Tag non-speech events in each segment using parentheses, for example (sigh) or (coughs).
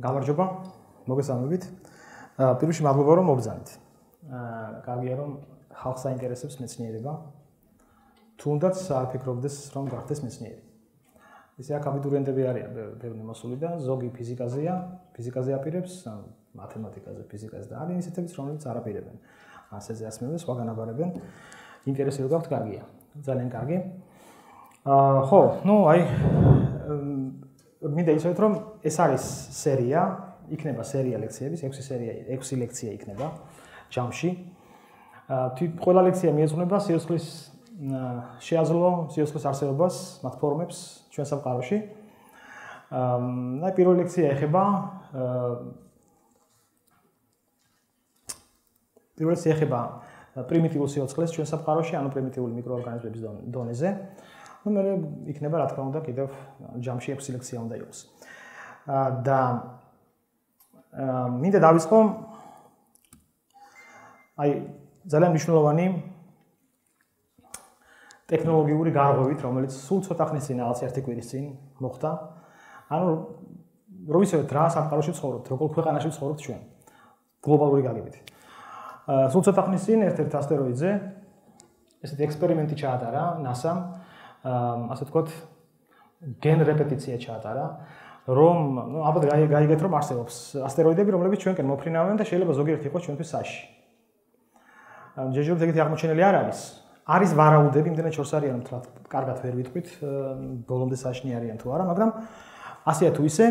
გამარჯობა. მოგესალმებით. პირველში მადლობა რომ მოგზანით. აა კარგია რომ ხალხს აინტერესებს მეცნიერება. თუნდაც საფიქრობდეს რომ გახდეს მეცნიერი. ისე აქ აბიტურიენტები არიან ბევრი მოსული და ზოგი ფიზიკაზეა, ფიზიკაზე აპირებს, მათემატიკაზე, ფიზიკაზე და არის ისეთებიც რომლებიც არ აპირებენ. ასეზე ასმევენ, სხვაგან აბარებენ. ინტერესი რო გაქვთ, კარგია. ძალიან კარგი. აა ხო, ну, აი მინდა ისეთ რომ ეს არის სერია, იქნება სერია ლექციების, 6 სერია, 6 ლექცია იქნება ჯამში. აა ყველა ლექცია მიეძღვნება სიოსხლის შეაძლო სიოსხლის არსებობას, მათ ფორმებს ჩვენ სამყაროში. აა აი პირველი ლექცია ეხება აა პირველი ლექცია ეხება პრიმიტიულ სიოსხლეს ჩვენ სამყაროში, ანუ პრიმიტიული მიკროორგანიზმების დონეზე. ну მე იქნება რა თქმა უნდა კიდევ ჯამში 6 ლექცია უნდა იყოს. აა და აა მინდა დავიწყო აი ძალიან მნიშვნელოვანი ტექნოლოგიური გარღვევით, რომელიც სულ ცოტა ხნის წინ ალბათ ერთი კვირის წინ მოხდა. ანუ რომ ისევ რა სამყაროში ცხოვრობთ, როგორ ქვეყანაში ცხოვრობთ ჩვენ გლობალური გაგებით. აა სულ ცოტა ხნის წინ ერთ-ერთ ასტეროიდზე ესეთი ექსპერიმენტი ჩაატარა NASA-მ ასე ვთქვათ გენ რეპეტიცია ჩაატარა რომ ნუ ალბათ გაიგეთ რომ არსებობს ასტეროიდები რომლებიც ჩვენკენ მოფრინავენ და შეიძლება ზოგიერთი იყოს ჩვენთვის საში. ჯეჯობთ ეგეთი აღმოჩენილი არ არის. არის ვარაუდები იმდენად შორს არიან თლათ კარგად ვერ ვიტყვით ბოლომდე საშნი არიან თუ არა მაგრამ ასეა თუ ისე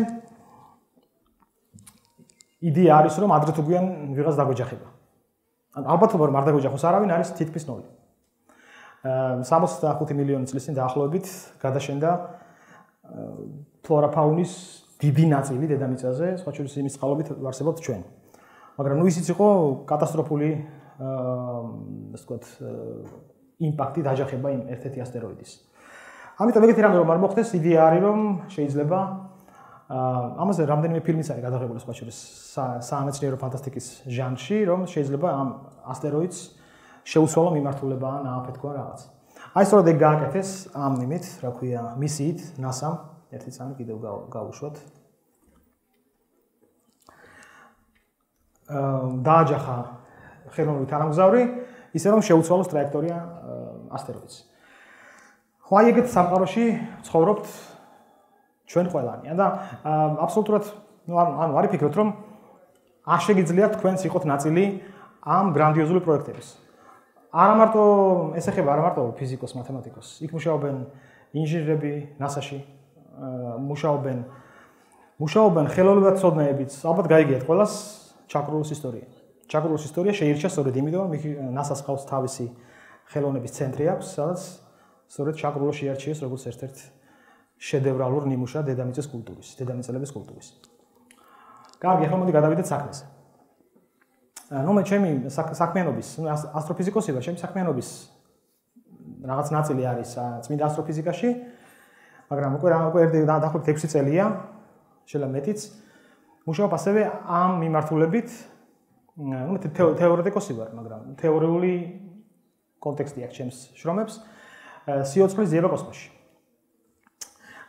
იდეა არის რომ ადრე თუ გვიან ვიღაც დაგვეჯახება ან ალბათობა რომ არ დაგვეჯახოს არავინ არის თითქმის ნული. 65 მილიონი წლის წინ დაახლოებით გადაშენდა ფლორა ფაუნის დიდი ნაწილი დედამიწაზე, სხვა შორის იმის წყალობით ვარსებობთ ჩვენ. მაგრამ ნუ ისიც იყო კატასტროფული აა ასე ვთქვათ იმპაქტი დაჯახება იმ ერთ-ერთი ასტეროიდის. ამიტომ ეგეთი რამე რომ არ მოხდეს, იდეა არის რომ შეიძლება აა ამაზე რამდენიმე ფილმიც არის გადაღებული სხვა შორის საამეცნიერო ფანტასტიკის ჟანრში, რომ შეიძლება ამ ასტეროიდს შეუსვალო მიმართულებაა ნააფეთქვა რაღაც. აი სწორედ ეგ გააკეთეს ამ იმით, რა ქვია, მისიით NASA-მ, ერთი წამი კიდევ გავუშვათ. აა დააჯახა ხელოვნური თანამგზავრი, ისე რომ შეუცვალოს ტრაექტორია ასტეროიდს. ხო აი ეგეთ სამყაროში ცხოვრობთ ჩვენ ყველანი. და აბსოლუტურად ну ანუ არ იფიქროთ რომ არ შეგიძლიათ თქვენს იყოთ ნაწილი ამ გრანდიოზული პროექტების. არა მარტო ეს ეხება არა მარტო ფიზიკოს, მათემატიკოს. იქ მუშაობენ ინჟინრები NASA-ში, მუშაობენ მუშაობენ ხელოვნებაცოდნეებიც. ალბათ გაიგიათ ყველას ჩაკრულის ისტორია. ჩაკრულის ისტორია შეირჩა სწორედ იმიტომ, რომ NASA-ს ყავს თავისი ხელოვნების ცენტრი აქვს, სადაც სწორედ ჩაკრულო შეარჩიეს როგორც ერთ-ერთ შედევრალურ ნიმუშად დედამიწის კულტურის, დედამიწელების კულტურის. კარგი, ახლა მოდი გადავიდეთ საქმეზე. ნუ მე ჩემი საქმიანობის ასტროფიზიკოსი ვარ, ჩემი საქმიანობის რაღაც ნაწილი არის წმინდა ასტროფიზიკაში. მაგრამ უკვე უკვე ერთი დაახლოებით 6 წელია, შეიძლება მეტიც. მუშაობ ასევე ამ მიმართულებით. მე თეორეტიკოსი ვარ, მაგრამ თეორიული კონტექსტი აქვს ჩემს შრომებს. სიოცხლის ძიება კოსმოსში.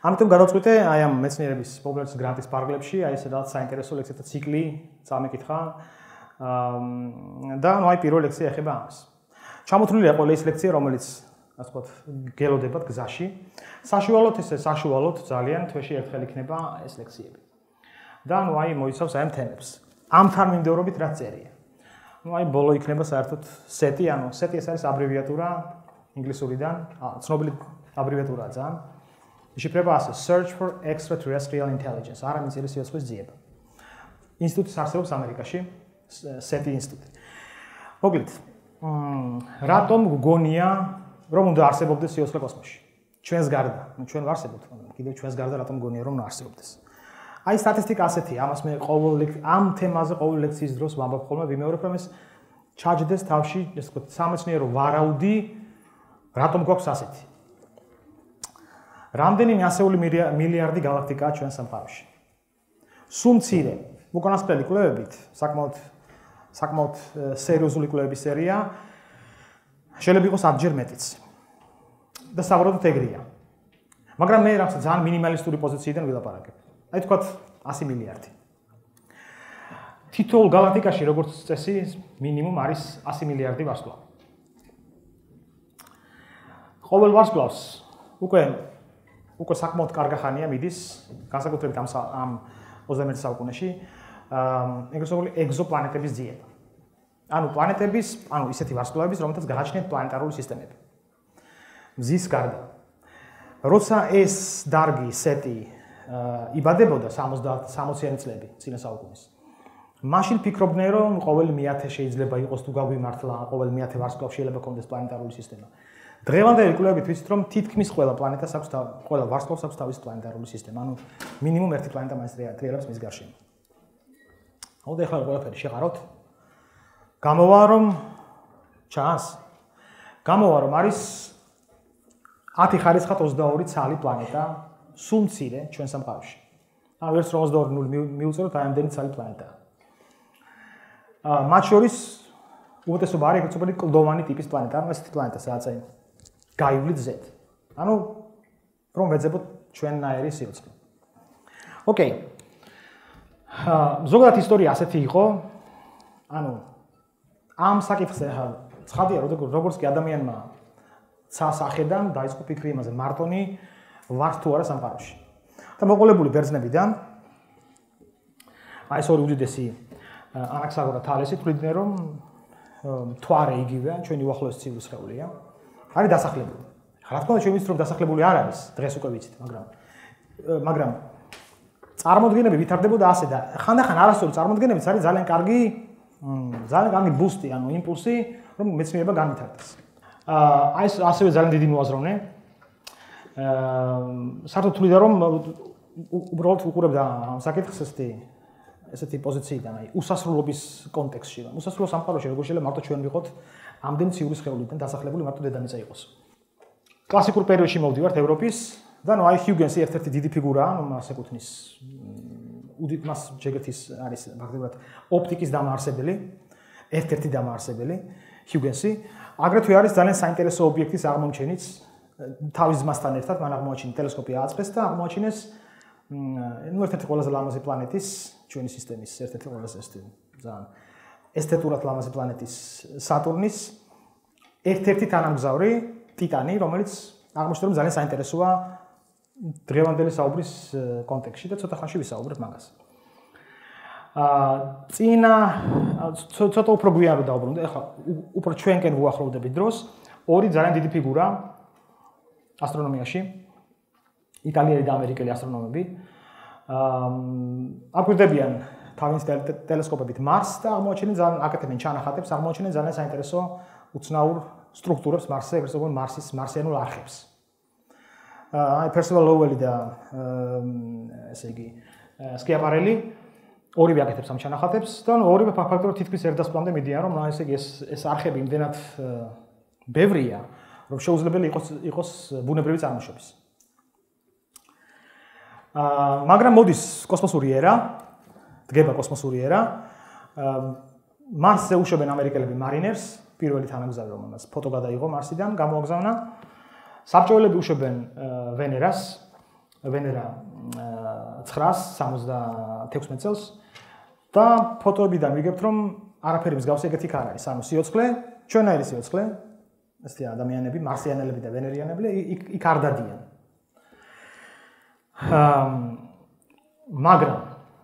ამიტომ გადავწყვიტე აი ამ მეცნიერების პოპულარიზაციის გრანტის პარკლებში, აი ესეთ საინტერესო ლექციათა ციკლი წამეკითხა. და ნუ აი პირველი ლექცია ეხება ამას. ჩამოთვლილია ყველა ის ლექცია, რომელიც ასე ვთქვათ, გელოდებათ გზაში. საშუალოდ ესე საშუალოდ ძალიან თვეში ერთხელ იქნება ეს ლექციები. და ნუ აი მოიცავს ამ თემებს. ამ თანმიმდევრობით რა წერია. ნუ აი ბოლო იქნება საერთოდ სეტი, ანუ სეტი ეს არის აბრივიატურა ინგლისურიდან, ცნობილი აბრივიატურაა ძალიან. შიფრება ასე: Search for Extraterrestrial Intelligence. არა მიწილის სიცხვის ძიება. ინსტიტუტი არსებობს ამერიკაში. სეტი ინსტიტუტი. მოკლედ, მ რატომ გგონია, რომ უნდა არსებობდეს სიოსხლე კოსმოსში? ჩვენს გარდა, ნუ ჩვენ ვარსებობთ, კიდევ ჩვენს გარდა რატომ გგონია, რომ არსებობდეს? აი სტატისტიკა ასეთია, ამას მე ყოველ ამ თემაზე ყოველ ლექციის დროს ვამბობ ხოლმე, ვიმეორებ, რომ ეს ჩაჯდეს თავში, ეს თქო, სამეცნიერო ვარაუდი რატომ გვაქვს ასეთი? რამდენიმე ასეული მილიარდი galaktika ჩვენ სამყაროში? სულ მცირე, უკანასკნელი კვლევებით, საკმაოდ საკმაოდ სერიოზული კვლევების სერია შეიძლება იყოს 10ჯერ მეტიც. და საბრალოდ ეგრეა. მაგრამ მე რაღაც ძალიან მინიმალისტური პოზიციიდან ვილაპარაკებ. აი თქვათ 100 მილიარდი. თითოეულ galaktikაში როგორც წესი მინიმუმ არის 100 მილიარდი ვარსკვლავი. ყოველ ვარსკვლავს უკვე უკვე საკმაოდ კარგი ხანია მიდის განსაკუთრებით ამ ამ 21 საუკუნეში ეგრეთ წოდებული ეგზოპლანეტების ძიება. ანუ პლანეტების, ანუ ისეთი ვარსკვლავების, რომელთაც გააჩნიათ პლანეტარული სისტემები. მზის გარდა. როცა ეს დარგი სეტი იბადებოდა 70 60-იანი წლები წინა საუკუნის. მაშინ ფიქრობდნენ რომ ყოველ მეათე შეიძლება იყოს თუ გაგვიმართლა ყოველ მეათე ვარსკვლავში შეიძლება კონდეს პლანეტარული სისტემა. დღევანდელი კვლევებით ვიცით რომ თითქმის ყველა პლანეტას აქვს ყველა ვარსკვლავს აქვს თავისი პლანეტარული სისტემა. ანუ მინიმუმ ერთი პლანეტა მაინც რეალებს მის გარშემო. აუდე ახლა ყველაფერი შეყაროთ. გამოვა რომ ჩანს. გამოვა რომ არის 10 ხარისხად 22 ცალი პლანეტა სულ მცირე ჩვენ სამყაროში. ანუ ერთ 52 მიუწეროთ აი ამდენი ცალი პლანეტა. აა მათ შორის უმეტესობა არის ეგრეთ წოდებული კლდოვანი ტიპის პლანეტა, ანუ ესეთი პლანეტა სადაც აი გაივლით Z. ანუ რომ ვეძებოთ ჩვენნაირი სივრცე. ოკეი. აა ზოგადად ისტორია ასეთი იყო. ანუ ამ საკითხზე ხა ცხადია როგორც კი ადამიანმა ცასახედან დაიწყო ფიქრი იმაზე მარტონი ვარ თუ არა სამყაროში. და მოყოლებული ბერძნებიდან აი ეს ორი უდიდესი ანაქსაგორა თალესი თვლიდნენ რომ თვარე იგივეა ჩვენი უახლოესი ცივი სხეულია. არის დასახლებული. რა თქმა უნდა ჩვენ ვიცით რომ დასახლებული არ არის, დღეს უკვე ვიცით, მაგრამ მაგრამ წარმოდგენები ვითარდებოდა ასე და ხანდახან არასწორი წარმოდგენებიც არის ძალიან კარგი ძალიან კარგი ბუსტი, ანუ იმპულსი, რომ მეცნიერება განვითარდეს. აა ეს ასევე ძალიან დიდი მოაზროვნე. აა საერთოდ თვლიდა რომ უბრალოდ უყურებდა ამ საკითხს ესეთი ესეთი პოზიციიდან, აი უსასრულობის კონტექსტში. უსასრულო სამყაროში როგორ შეიძლება მარტო ჩვენ ვიყოთ ამდენ ციური სხეულიდან დასახლებული მარტო დედამიწა იყოს. კლასიკურ პერიოდში მოვდივართ ევროპის და ნუ აი ჰიუგენსი ერთ-ერთი დიდი ფიგურაა, ნუ მას ეკუთვნის უდით მას ჯეგეთის არის ფაქტობრივად ოპტიკის დამაარსებელი, ერთ-ერთი დამაარსებელი ჰიუგენსი. აგრეთვე არის ძალიან საინტერესო ობიექტის აღმოჩენიც თავის ძმასთან ერთად მან აღმოაჩინა ტელესკოპი აწყეს და აღმოაჩინეს ნუ ერთ-ერთი ყველაზე ლამაზი პლანეტის ჩვენი სისტემის ერთ-ერთი ყველაზე ძალიან ესთეტურად ლამაზი პლანეტის სატურნის ერთ-ერთი თანამგზავრი ტიტანი, რომელიც აღმოჩნდა რომ ძალიან საინტერესოა დღევანდელი საუბრის კონტექსტში და ცოტა ხანში ვისაუბრებ მაგას. აა წინა ცოტა უფრო გვიან რომ დაუბრუნდე, ეხლა უფრო ჩვენკენ ვუახლოვდებით დროს, ორი ძალიან დიდი ფიგურა ასტრონომიაში. იტალიელი და ამერიკელი ასტრონომები. აა აკვირდებიან თავის ტელესკოპებით მარსს და აღმოაჩენენ ძალიან აკეთებენ ჩანახატებს, აღმოაჩენენ ძალიან საინტერესო უცნაურ სტრუქტურებს მარსზე, ეგრეთ წოდებული მარსის მარსიანულ არხებს. აი პერსონალ ლოუელი და ესე იგი სკიაპარელი ორივე აკეთებს ამ ჩანახატებს და ორივე ფაქტორი თითქმის ერთდასწრამდე მიდიან რომ ესე იგი ეს ეს არხები იმდენად ბევრია რომ შეუძლებელი იყოს იყოს ბუნებრივი წარმოშობის. აა მაგრამ მოდის კოსმოსური ერა, დგება კოსმოსური ერა. აა მარსზე უშვებენ ამერიკელები მარინერს, პირველი თანამგზავრი რომელმაც ფოტო გადაიღო მარსიდან, გამოაგზავნა. საბჭოელები უშვებენ ვენერას ვენერა 976 წელს. და ფოტოებიდან ვიგებთ რომ არაფერი მსგავსი ეგეთი არ არის ანუ სიოცხლე ჩვენაირი სიოცხლე ესეთი ადამიანები მარსიანელები და ვენერიანები იქ არ დადიან. მაგრამ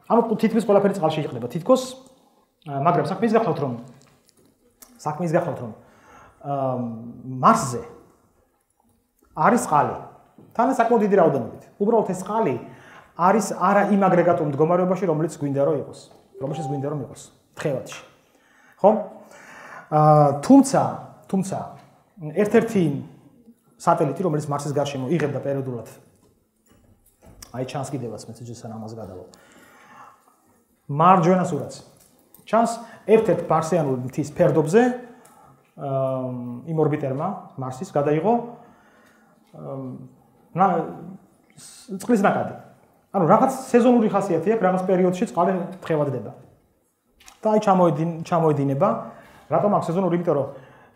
ანუ თითქმის ყველაფერი წყალში იყდება. თითქოს მაგრამ საქმის გახლავთ რომ საქმის გახლავთ რომ მარსზე არის წყალი. თან საკმაოდ დიდი რაოდენობით. უბრალოდ ეს წყალი არის არა იმ აგრეგატულ მდგომარეობაში, რომელიც გვინდა რომ იყოს, რომელშიც გვინდა რომ იყოს თხევადში. ხო? აა თუმცა, თუმცა ერთ-ერთი სატელიტი, რომელიც მარსის გარშემო იღებდა პერიოდულად აი ჩანს კიდევაც მესეჯს ან ამას გადავა. მარჯვენა სურათს. ჩანს ერთ-ერთ მარსიანულ მთის ფერდობზე აა იმ ორბიტერმა მარსის გადაიღო წყლის ნაკადი. ანუ რაღაც სეზონური ხასიათი აქვს, რაღაც პერიოდში წყალი თხევადდება. და აი ჩამოედინ ჩამოედინება. რატომ აქვს სეზონური? იმიტომ რომ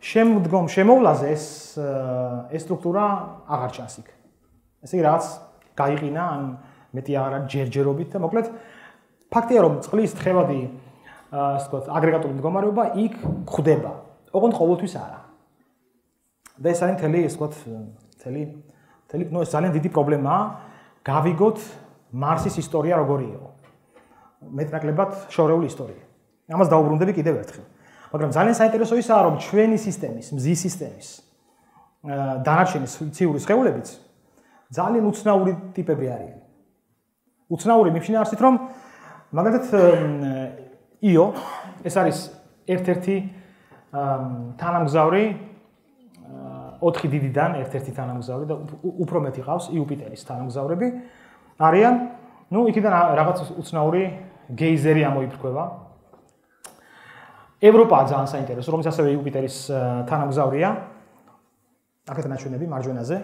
შემდგომ შემოვლაზე ეს ეს სტრუქტურა აღარ ჩანს იქ. ესე იგი რაღაც გაიყინა ან მეტი აღარა ჯერჯერობით და მოკლედ ფაქტია რომ წყლის თხევადი ასე ვთქვათ, აგრეგატული მდგომარეობა იქ ხდება. ოღონდ ყოველთვის არა. და ეს არის თელი, ასე ვთქვათ, თელი თელი, ნუ ეს ძალიან დიდი პრობლემაა. გავიგოთ მარსის ისტორია როგორი იყო. მეტნაკლებად შორეული ისტორია. ამას დაუბრუნდები კიდევ ერთხელ. მაგრამ ძალიან საინტერესო ისაა, რომ ჩვენი სისტემის, მზის სისტემის დანარჩენი ციური სხეულებიც ძალიან უცნაური ტიპები არიან. უცნაური მიფშინაარსით, რომ მაგალითად იო ეს არის ერთ-ერთი თანამგზავრი 4 დიდიდან ერთ-ერთი თანამგზავრი და უფრო მეტი ყავს იუპიტერის თანამგზავრები არიან. ნუ იქიდან რაღაც უცნაური გეიზერი ამოიფრქვება. ევროპა ძალიან საინტერესო, რომელიც ასევე იუპიტერის თანამგზავრია. აქეთ ნაჩვენები მარჯვენაზე.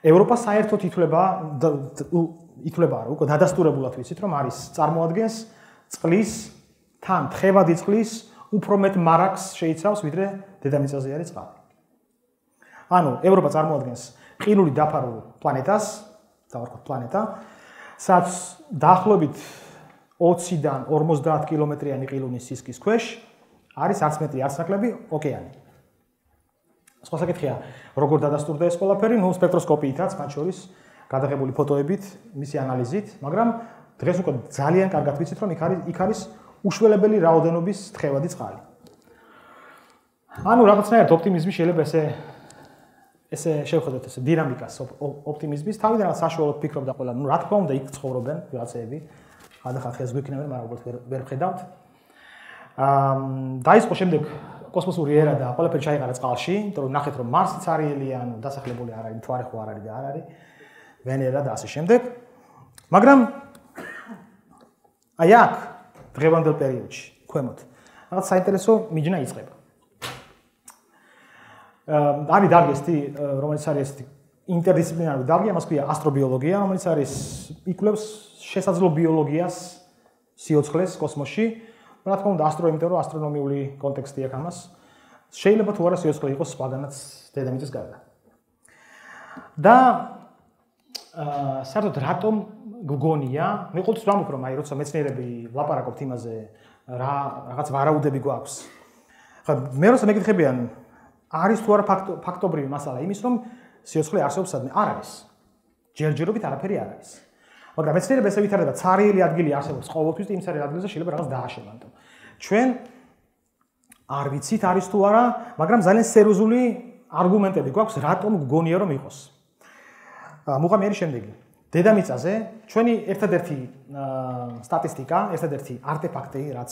ევროპა საერთოდ ითვლება ითვლება რა უკვე დადასტურებულად ვიცით რომ არის წარმოადგენს წყლის თან თხევადი წყლის უფრო მეტ მარაკს შეიცავს ვიდრე დედამიწაზე არის წყალი. ანუ ევროპა წარმოადგენს ყინული დაფარულ პლანეტას, დავარქვათ პლანეტა, სადაც დაახლოებით 20-დან 50 კილომეტრიანი ყილუნის სისქის ქვეშ არის არც მეტრი არც ნაკლები ოკეანე. სხვა საკითხია, როგორ დადასტურდა ეს ყველაფერი, ნუ სპექტროსკოპიითაც, მათ შორის გადაღებული ფოტოებით, მისი ანალიზით, მაგრამ დღეს უკვე ძალიან კარგად ვიცით, რომ იქ არის იქ არის უშველებელი რაოდენობის თხევადი წყალი. ანუ რაღაცნაირად ოპტიმიზმი შეიძლება ესე ესე შევხედოთ ესე დინამიკას ოპტიმიზმის თავიდან რა საშუალოდ ფიქრობდა ყველა ნუ რა თქმა უნდა იქ ცხოვრობენ ვიღაცები. ხადახა ხეს გვიქნებენ მაგრამ უბრალოდ ვერ ვხედავთ. აა დაიწყო შემდეგ კოსმოსური ერა და ყველაფერი ჩაიყარა წყალში იმიტომ რომ ნახეთ რომ მარსიც არიელი ანუ დასახლებული არ არის თვარე ხო არ არის და არ არის. ვენერა და ასე შემდეგ. მაგრამ აი აქ დღევანდელ პერიოდში ქვემოთ რაღაც საინტერესო მიჯნა იწყება არის დარგესტი, რომელიც არის ესეთი ინტერდისციპლინარული დარგი, ამას ქვია ასტრობიოლოგია, რომელიც არის იკვლევს შესაძლო ბიოლოგიას სიოცხლეს კოსმოსში. რა თქმა უნდა, ასტრო, იმიტომ რომ ასტრონომიული კონტექსტი აქვს ამას. შეიძლება თუ არა სიოცხლე იყოს სხვაგანაც დედამიწის გარდა. და აა საერთოდ რატომ გგონია? მე ყოველთვის ვამბობ რომ აი როცა მეცნიერები ლაპარაკობთ იმაზე, რა რაღაც ვარაუდები გვაქვს. ხა მე როცა მეკითხებიან არის თუ არა ფაქტობრივი მასალა იმის, რომ სიოცხლე არსებობს სადმე. არ არის. ჯერჯერობით არაფერი არ არის. მაგრამ მეცნიერება ესე ვითარდება, ცარიელი ადგილი არსებობს ყოველთვის და იმ ცარიელ ადგილზე შეიძლება რაღაც დააშენანტო. ჩვენ არ ვიცით არის თუ არა, მაგრამ ძალიან სერიოზული არგუმენტები გვაქვს, რატომ გგონია რომ იყოს. მუღამიერი შემდეგი. დედამიწაზე ჩვენი ერთადერთი სტატისტიკა, ერთადერთი არტეფაქტი რაც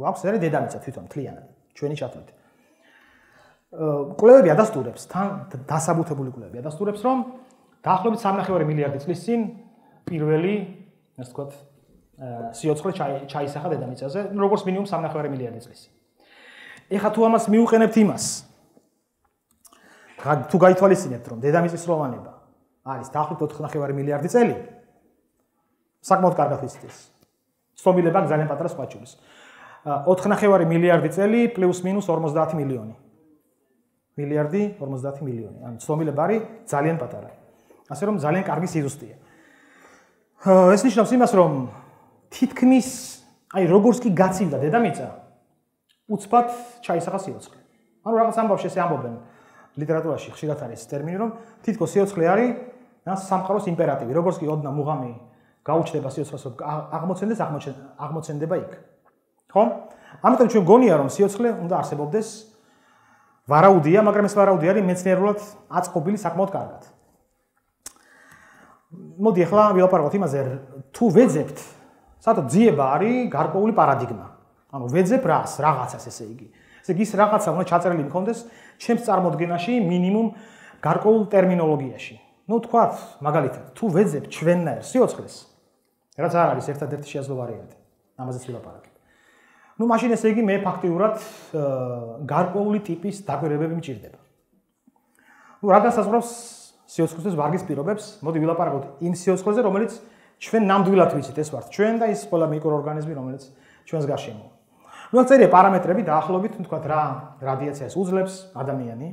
გვაქვს, არის დედამიწა თვითონ, მთლიანად, ჩვენი ჩათვლით. კვლევები ადასტურებს, თან დასაბუთებული კვლევები ადასტურებს, რომ დაახლოებით 3.5 მილიარდი წლის წინ პირველი, ასე ვთქვათ, სიოცხლე ჩაისახა დედამიწაზე, როგორც მინიმუმ 3.5 მილიარდი წლის წინ. ეხლა თუ ამას მიუყენებთ იმას, თუ გაითვალისწინებთ, რომ დედამიწის როვანება არის დაახლოებით 4.5 მილიარდი წელი, საკმაოდ კარგად ეს. სტომილება ძალიან პატარა სხვა ჩულის. 4.5 მილიარდი წელი პლუს მინუს 50 მილიონი. მილიარდი 50 მილიონი. ანუ ცნობილება არის ძალიან პატარა. ასე რომ ძალიან კარგი სიზუსტეა. ეს ნიშნავს იმას, რომ თითქმის აი როგორც კი გაცილდა დედამიწა, უცბად ჩაისახა სიოცხლე. ანუ რაღაც ამბავში ესე ამბობენ ლიტერატურაში ხშირად არის ტერმინი, რომ თითქოს სიოცხლე არის სამყაროს იმპერატივი. როგორც კი ოდნა მუღამი გაუჩნდება სიოცხლეს, აღმოცენდეს, აღმოცენდება იქ. ხო? ამიტომ ჩვენ გონია, რომ სიოცხლე უნდა არსებობდეს ვარაუდია, მაგრამ ეს ვარაუდი არის მეცნიერულად აწყობილი საკმაოდ კარგად. მოდი ახლა ვილაპარაკოთ იმაზე, თუ ვეძებთ, საერთოდ ძიება არის გარკვეული პარადიგმა. ანუ ვეძებ რას, რაღაცას ესე იგი. ესე იგი ის რაღაცა უნდა ჩაწერილი მქონდეს ჩემს წარმოდგენაში მინიმუმ გარკვეულ ტერმინოლოგიაში. ну თქვათ, მაგალითად, თუ ვეძებ ჩვენნაირ სიოცხლეს, რაც არ არის ერთადერთი შესაძლო ვარიანტი. ამაზეც ვილაპარაკებ. ну მაშინ ესე იგი მე ფაქტიურად გარკვეული ტიპის დაგვირებები მჭირდება. ну რა გასაზღვრავს სიოცხლეს ვარგის პირობებს? მოდი ვილაპარაკოთ იმ სიოცხლეზე, რომელიც ჩვენ ნამდვილად ვიცით, ეს ვართ ჩვენ და ის ყველა მიკროორგანიზმი, რომელიც ჩვენს გარშემოა. ну წერია პარამეტრები დაახლოებით, თქვა რა რადიაციას უძლებს ადამიანი.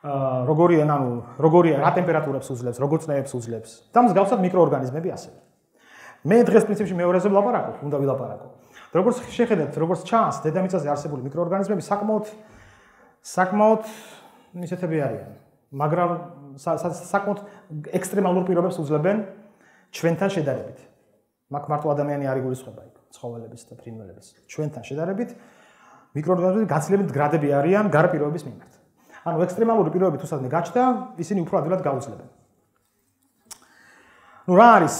აა როგორია, ანუ როგორია რა ტემპერატურებს უძლებს, როგორ წნეებს უძლებს და მსგავსად მიკროორგანიზმები ასევე. მე დღეს პრინციპში მეორეზე ვლაპარაკობ, უნდა ვილაპარაკო. როგორც შეხედეთ, როგორც ჩანს, დედამიწაზე არსებული მიკროორგანიზმები საკმაოდ საკმაოდ ისეთები არიან. მაგრამ საკმაოდ ექსტრემალურ პირობებს უძლებენ ჩვენთან შედარებით. მაგ მარტო ადამიანი არ იგულისხმება იქ, ცხოველების და ფრინველების. ჩვენთან შედარებით მიკროორგანიზმები გაცილებით გრადები არიან გარ პირობების მიმართ. ანუ ექსტრემალური პირობები თუ სადმე გაჩნდა, ისინი უფრო ადვილად გაუძლებენ. ну რა არის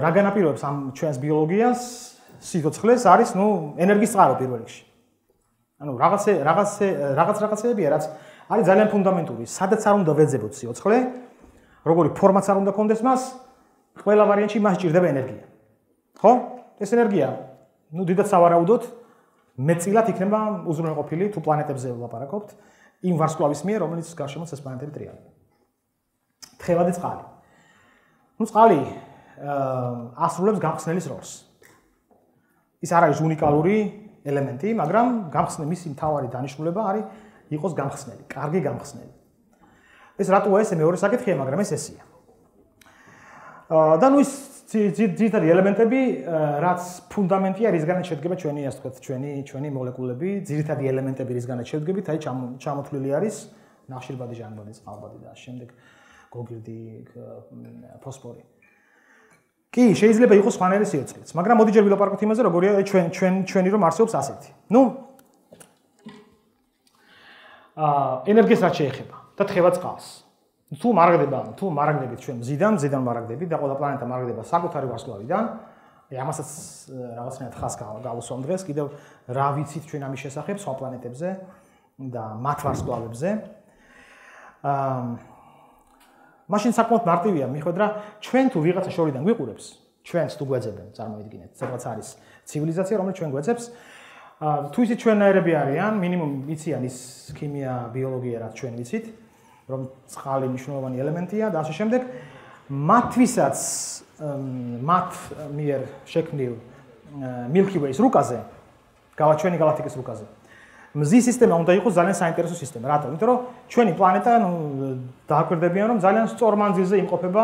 რა განაპირობებს ამ ჩვენს ბიოლოგიას სიცოცხლეს არის ну ენერგიის წყარო პირველ რიგში ანუ რაღაცე რაღაცე რაღაც რაღაცეებია რაც არის ძალიან ფუნდამენტური სადაც არ უნდა ვეძებოთ სიცოცხლე როგორი ფორმაც არ უნდა კონდეს მას ყველა ვარიანტში მას ჭირდება ენერგია ხო ეს ენერგია ну დიდად სავარაუდოდ მეწილად იქნება უზრუნველყოფილი თუ პლანეტებზე ვლაპარაკობთ იმ ვარსკვლავის მიერ რომელიც გარშემოც ეს პლანეტები ტრიალდება თხევადი წყალი ну წყალი ასრულებს გამხსნელის როლს. ის არ არის უნიკალური ელემენტი, მაგრამ გამხსნე მისი მთავარი დანიშნულება არის იყოს გამხსნელი, კარგი გამხსნელი. ეს რატოა ესე მეორე საკითხია, მაგრამ ეს ესია. და ნუ ის ძირითადი ელემენტები, რაც ფუნდამენტია, რისგანაც შედგება ჩვენი, ასე ვთქვათ, ჩვენი ჩვენი მოლეკულები, ძირითადი ელემენტები, რისგანაც შედგებით, აი ჩამოთვლილი არის ნახშირბადი, ჟანგბადი, წყალბადი და შემდეგ გოგირდი, ფოსფორი. კი, შეიძლება იყოს სხვანაირი სიოცხლეც, მაგრამ მოდი ჯერ ვილაპარაკოთ იმაზე, როგორია ჩვენ ჩვენ ჩვენი რომ არსებობს ასეთი. ნუ აა ენერგიას რაც შეეხება და თხევა წყალს. თუ მარაგდება, თუ მარაგდებით ჩვენ მზიდან, მზიდან მარაგდებით და ყველა პლანეტა მარაგდება საკუთარი ვარსკვლავიდან, აი ამასაც რაღაცნაირად ხას გავუსვამ დღეს, კიდევ რა ვიცით ჩვენ ამის შესახებ სხვა პლანეტებზე და მათ ვარსკვლავებზე. აა მაშინ საკმაოდ მარტივია მიხვედრა ჩვენ თუ ვიღაცა შორიდან გვიყურებს ჩვენს თუ გვეძებენ წარმოიდგინეთ სადღაც არის ცივილიზაცია რომელიც ჩვენ გვეძებს. თუ ისე ჩვენაერები არიან მინიმუმ იციან ის ქიმია ბიოლოგია რაც ჩვენ ვიცით რომ წყალი მნიშვნელოვანი ელემენტია და ასე შემდეგ. მათვისაც მათ მიერ შექმნილ milky way-ს რუკაზე გავაჩვენი galaktikis რუკაზე მზის სისტემა უნდა იყოს ძალიან საინტერესო სისტემა. რატომ? იმიტომ რომ ჩვენი პლანეტა, ну, დააკვირდებიან, რომ ძალიან სწორ მანძილზე იმყოფება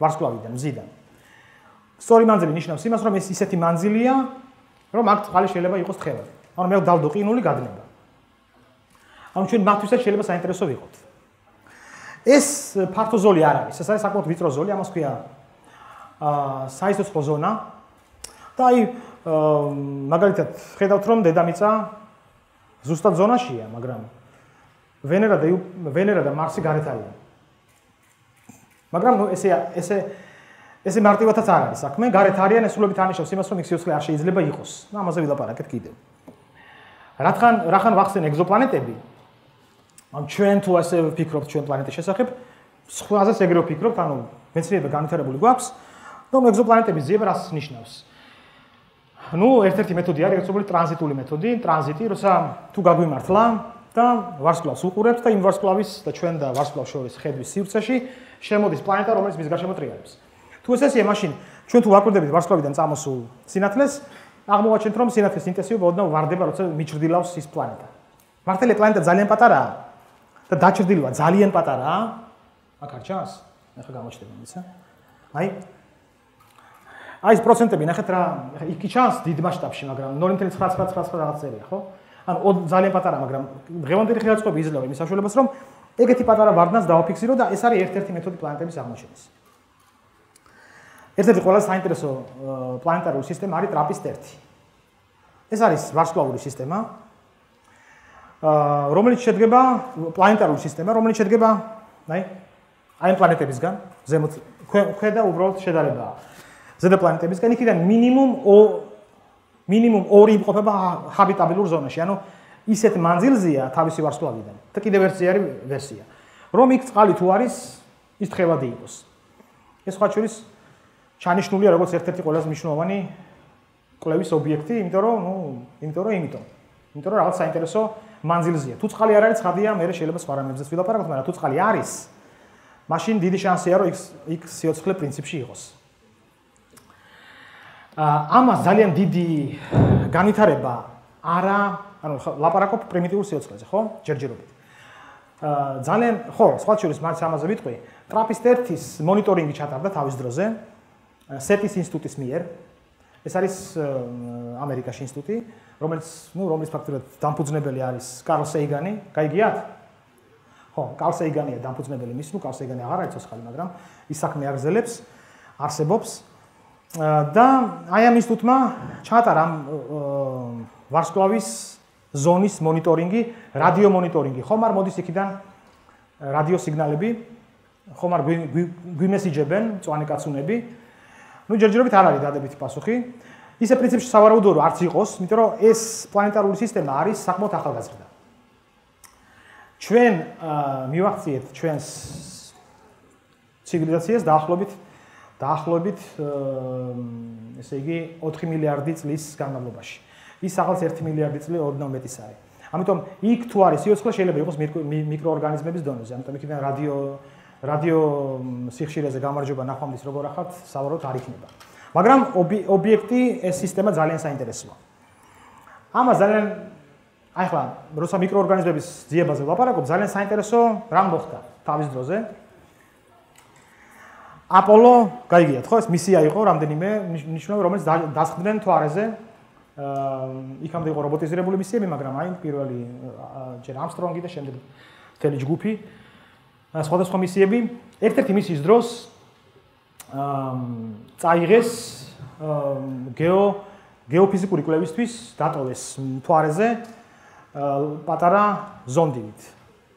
ვარსკვლავიდან, მზიდან. სწორი მანძილი ნიშნავს იმას, რომ ეს ისეთი მანძილია, რომ აქ წყალი შეიძლება იყოს თხევადი. ანუ მე დავდო ყინული გადნება. ანუ ჩვენ მათთვისაც შეიძლება საინტერესო ვიყოთ. ეს ფართო ზოლი არ არის, ეს არის საკმაოდ ვიწრო ზოლი, ამას ქვია აა საისოცხლო ზონა. და აი მაგალითად ხედავთ რომ დედამიწა ზუსტად ზონაშია, მაგრამ ვენერა და ვენერა და მარსი გარეთ არიან. მაგრამ ნუ ესე ესე ესე მარტივადაც არ არის საქმე, გარეთ არიან, ესულებით ანიშნავს იმას, რომ იქსიოცხლე არ შეიძლება იყოს. ნუ ამაზე ვილაპარაკეთ კიდევ. რატხან რახან ვახსენ ეგზოპლანეტები? ან ჩვენ თუ ასე ვფიქრობთ ჩვენ პლანეტის შესახებ, სხვაზეც ეგრე ვფიქრობთ, ანუ მეცნიერება განვითარებული გვაქვს, რომ ეგზოპლანეტების ძიება რას ნიშნავს? Ну ერთ-ერთი მეთოდი არის ერთობლი ტრანზიტული მეთოდი, ტრანზიტი, როცა თუ გაგვიმართლა და ვარსკვლავს უყურებს და იმ ვარსკვლავის და ჩვენ და ვარსკვლავს შორის ხედვის სივრცეში შემოდის პლანეტა, რომელიც მის გარშემო ტრიალებს. თუ ეს ესეა, მაშინ ჩვენ თუ ვაკვირდებით ვარსკვლავიდან წამოსულ სინათლეს, აღმოვაჩენთ, რომ სინათლის ინტენსივობა ოდნავ ვარდება, როცა მიჩრდილავს ის პლანეტა. მართალია პლანეტა ძალიან პატარაა და დაჩრდილვა ძალიან პატარაა. აქ არ ჩანს? ახლა გამოჩნდება ისა. აი აი ეს პროცენტები ნახეთ რა იქი ჩანს დიდ მასშტაბში მაგრამ 0.9999 რაღაცერია ხო? ანუ ძალიან პატარა მაგრამ ღევანდელი ხელაწყობი იძლევა იმის საშუალებას რომ ეგეთი პატარა ვარდნას დააფიქსირო და ეს არის ერთ-ერთი მეთოდი პლანეტების აღმოჩენის ერთ-ერთი ყველაზე საინტერესო პლანეტარული სისტემა არის ტრაპისტ 1 ეს არის ვარსკვლავური სისტემა რომელიც შედგება პლანეტარული სისტემა რომელიც შედგება აი აი პლანეტებისგან ზემოთ ქვედა უბრალოდ შედარებაა ზედა პლანეტებისგან იქიდან მინიმუმ მინიმუმ 2 იმყოფება ჰაბიტაბილურ ზონაში, ანუ ისეთ მანძილზეა თავისი ვარსკვლავიდან. და კიდევ ერთი არის ვერსია, რომ იქ წყალი თუ არის, ის თხევადი იყოს. ეს სხვა შორის ჩანიშნულია როგორც ერთ-ერთი ყველაზე მნიშვნელოვანი კვლევის ობიექტი, იმიტომ რომ, ნუ, იმიტომ რომ იმიტომ. იმიტომ რომ რაღაც საინტერესო მანძილზეა. თუ წყალი არ არის, ცხადია, მე შეიძლება სხვა რამებზეც ვილაპარაკოთ, მაგრამ თუ წყალი არის, მაშინ დიდი შანსია, რომ იქ იქ სიოცხლე პრინციპში იყოს. ამას ძალიან დიდი განვითარება არა, ანუ ლაპარაკობ პრიმიტიულ სიოცხლეზე, ხო? ჯერჯერობით. აა ძალიან, ხო, სხვა შორის მარც ამაზე ვიტყვი. ტრაპისტ 1-ის მონიტორინგი ჩატარდა თავის დროზე სეტის ინსტიტუტის მიერ ეს არის ამერიკაში ინსტიტუტი, რომელიც, ну, რომლის ფაქტურად დამფუძნებელი არის კარლ სეიგანი, გაიგიათ? ხო, კარლ სეიგანია დამფუძნებელი მის, ну, კარლ სეიგანი აღარ არის ცხალი, მაგრამ ის საქმე აგრძელებს, არსებობს. და აი ამ ინსტიტუტმა ჩაატარა ვარსკვლავის ზონის მონიტორინგი, რადიო მონიტორინგი. ხომ არ მოდის იქიდან რადიო სიგნალები? ხომ არ გვიმესიჯებენ წვანი კაცუნები? ну ჯერჯერობით არ არის დადებითი პასუხი. ისე პრინციპში სავარაუდო რომ არც იყოს, იმიტომ რომ ეს პლანეტარული სისტემა არის საკმაოდ ახალგაზრდა. ჩვენ მივახციეთ ჩვენს ცივილიზაციას დაახლოებით დაახლოებით ესე იგი 4 მილიარდი წლის განმავლობაში. ის რაღაც 1 მილიარდი წელი ოდნავ მეტის არის. ამიტომ იქ თუ არის სიოცხლე შეიძლება იყოს მიკროორგანიზმების დონეზე. ამიტომ იქიდან რადიო რადიო სიხშირეზე გამარჯობა ნახვამდის როგორ ახართ, სავარაუდოდ არ იქნება. მაგრამ ობიექტი ეს სისტემა ძალიან საინტერესოა. ამას ძალიან აი ხლა, როცა მიკროორგანიზმების ძიებაზე ვაპარაკობ, ძალიან საინტერესო რამ მოხდა თავის დროზე. აპოლო, გაიგიათ ხო, ეს მისია იყო რამდენიმე ნიშნავი, რომელიც დასხდნენ თვარეზე. აა იქამდე იყო რობოტიზირებული მისიები, მაგრამ აი პირველი ჯერ ამსტრონგი და შემდეგ თელი ჯგუფი. სხვადასხვა მისიები. ერთ-ერთი მისიის დროს აა წაიღეს გეო გეოფიზიკური კვლევისთვის დატოვეს მთვარეზე პატარა ზონდივით.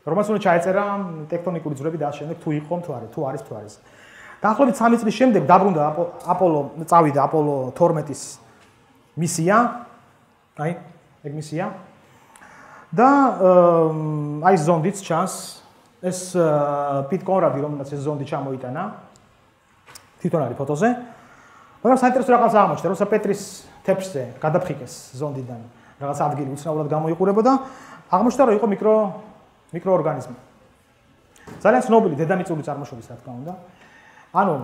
რომელიც უნდა ჩაეწერა ტექტონიკური ძვრები და შემდეგ თუ იყო მთვარე თუ არის მთვარეზე დაახლოებით 3 წლის შემდეგ დაბრუნდა აპოლო წავიდა აპოლო 12-ის მისია. აი ეგ მისია. და აი ზონდიც ჩანს. ეს პიტ კონრადი რომელსაც ეს ზონდი ჩამოიტანა. თვითონ არის ფოტოზე. მაგრამ საინტერესო რაღაც აღმოჩნდა როცა პეტრის თეფშზე გადაფხიკეს ზონდიდან რაღაც ადგილი უცნაურად გამოიყურებოდა. აღმოჩნდა რომ იყო მიკრო მიკროორგანიზმი. ძალიან ცნობილი დედამიწული წარმოშობის რა თქმა უნდა ანუ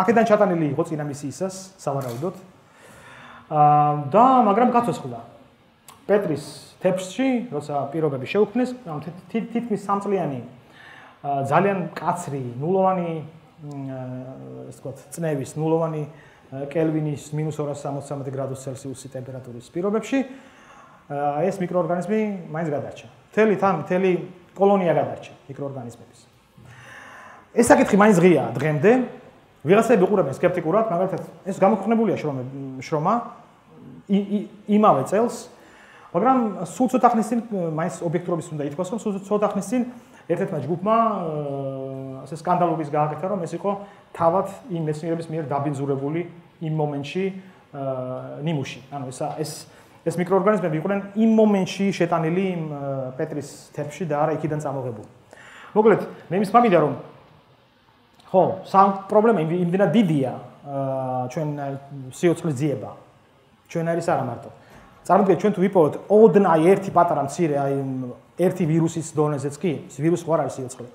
აქედან ჩატანილი იყო წინა მისიისას სავარაუდოდ აა და მაგრამ გაცოცხლდა პეტრის თეფშში, როცა პირობები შეუქმნეს, თითქმის სამწლიანი ძალიან კაცრი, ნულოვანი ეს თქვა წნევის, ნულოვანი კელვინის -273 გრადუს ცელსიუსი ტემპერატურის პირობებში ეს მიკროორგანიზმი მაინც გადარჩა. მთელი თან, მთელი კოლონია გადარჩა მიკროორგანიზმების. ეს საკითხი მაინც ღია დღემდე. ვიღაცები უყურებენ სკეპტიკურად, მაგალითად, ეს გამოქვეყნებულია შრომა იმავე წელს მაგრამ სულ ცოტა ხნის წინ მაინც ობიექტურობის უნდა ითქვას, რომ სულ ცოტა ხნის წინ ერთ-ერთმა ჯგუფმა ასე სკანდალურის გააკეთა, რომ ეს იყო თავად იმ მეცნიერების მიერ დაბინძურებული იმ მომენტში ნიმუში. ანუ ეს ეს ეს მიკროორგანიზმები იყვნენ იმ მომენტში შეტანილი იმ პეტრის თერფში და არა იქიდან წამოღებული. მოკლედ, მე მის მომიდა რომ ხო, სამ პრობლემა იმდენად დიდია ჩვენ სიოცხლის ძიება. ჩვენ არის არა მარტო. წარმოგიდგენთ ჩვენ თუ ვიპოვოთ ოდნაი ერთი პატარა მცირე აი ერთი ვირუსის დონეზეც კი ვირუსი ხო არ არის სიოცხლე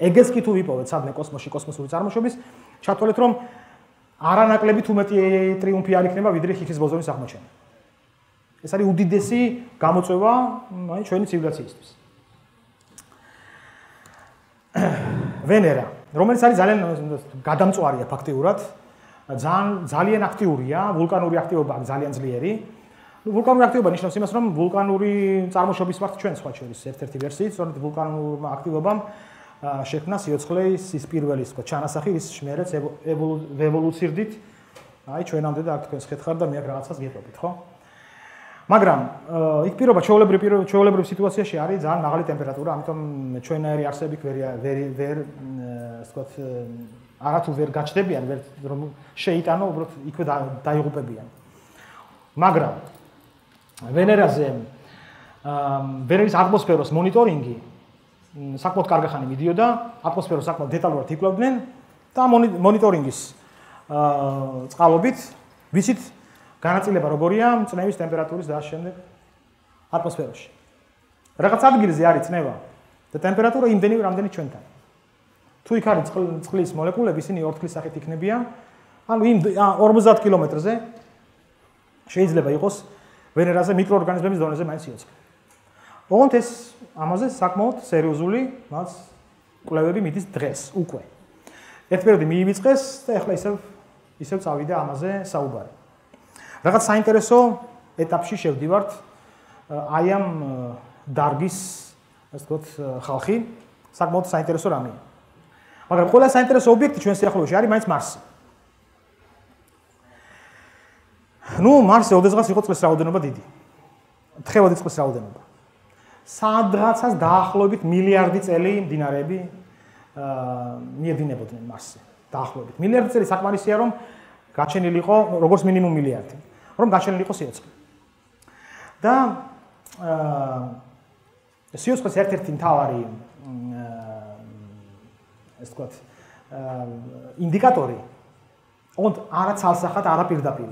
ეგეც კი თუ ვიპოვოთ სადმე კოსმოსში კოსმოსური წარმოშობის ჩათვალეთ რომ არანაკლები თუ მეტი ტრიუმფი არ იქნება ვიდრე ხიხის ბოზონის აღმოჩენა. ეს არის უდიდესი გამოწვევა აი ჩვენი ცივილიზაციისთვის. (coughs) ვენერა რომელიც არის ძალიან გადამწვარია ფაქტიურად ძალიან ძალიან აქტიურია ვულკანური აქტივობა ძალიან ძლიერი ვულკანური აქტივობა ნიშნავს იმას, რომ ვულკანური წარმოშობის ვართ ჩვენ სხვა შორის ერთ-ერთი ვერსიით, სწორედ ვულკანურ აქტივობამ შექმნა სიოცხლეის ის პირველი სხვა ჩანასახი, ის შემერეც ევოლუცირდით. აი ჩვენამდე და აქ თქვენს ხეთხარ და მე რაღაცას გიყობით, ხო? მაგრამ იქ პირობა პირობა ჩაოლებრივ სიტუაციაში არის ძალიან მაღალი ტემპერატურა, ამიტომ ჩვენაერი არსები ვერ ვერ ვერ სხვა არათუ ვერ გაჩდებიან, ვერ რომ შეიტანო, უბრალოდ იქვე დაიღუპებიან. მაგრამ ვენერაზე ვენერის ატმოსფეროს მონიტორინგი საკმაოდ კარგი ხანი მიდიოდა, ატმოსფეროს საკმაოდ დეტალურად იკვლევდნენ და მონიტორინგის წყალობით ვიცით განაწილება როგორია წნევის ტემპერატურის და შემდეგ ატმოსფეროში. რაღაც ადგილზე არის წნევა და ტემპერატურა იმდენი რამდენი ჩვენთან. თუ იქ არის წყლის მოლეკულები, ისინი ორთქლის სახით იქნებიან. ანუ იმ 50 კილომეტრზე შეიძლება იყოს ვენერაზე მიკროორგანიზმების დონეზე მაინც იოცხლე. ოღონდ ეს ამაზე საკმაოდ სერიოზული მას კვლევები მიდის დღეს უკვე. ერთ პერიოდი მიივიწყეს და ახლა ისევ ისევ წავიდა ამაზე საუბარი. რაღაც საინტერესო ეტაპში შევდივართ აი ამ დარგის ასე ვთქვათ ხალხი საკმაოდ საინტერესო რამეა. მაგრამ ყველა საინტერესო ობიექტი ჩვენ სიახლოვეში არის მაინც მარსი. ნუ მარსზე ოდესღაც იყო წყლის რაოდენობა დიდი. თხევადი წყლის რაოდენობა. სადღაცას დაახლოებით მილიარდი წელი მდინარეები აა მიედინებოდნენ მარსზე. დაახლოებით. მილიარდი წელი საკმარისია რომ გაჩენილიყო როგორც მინიმუმ მილიარდი. რომ გაჩენილიყო სიოცხლე. და აა სიოცხლის ერთ-ერთი მთავარი აა ეს თქვათ აა ინდიკატორი ოღონდ არა ცალსახად, არა პირდაპირ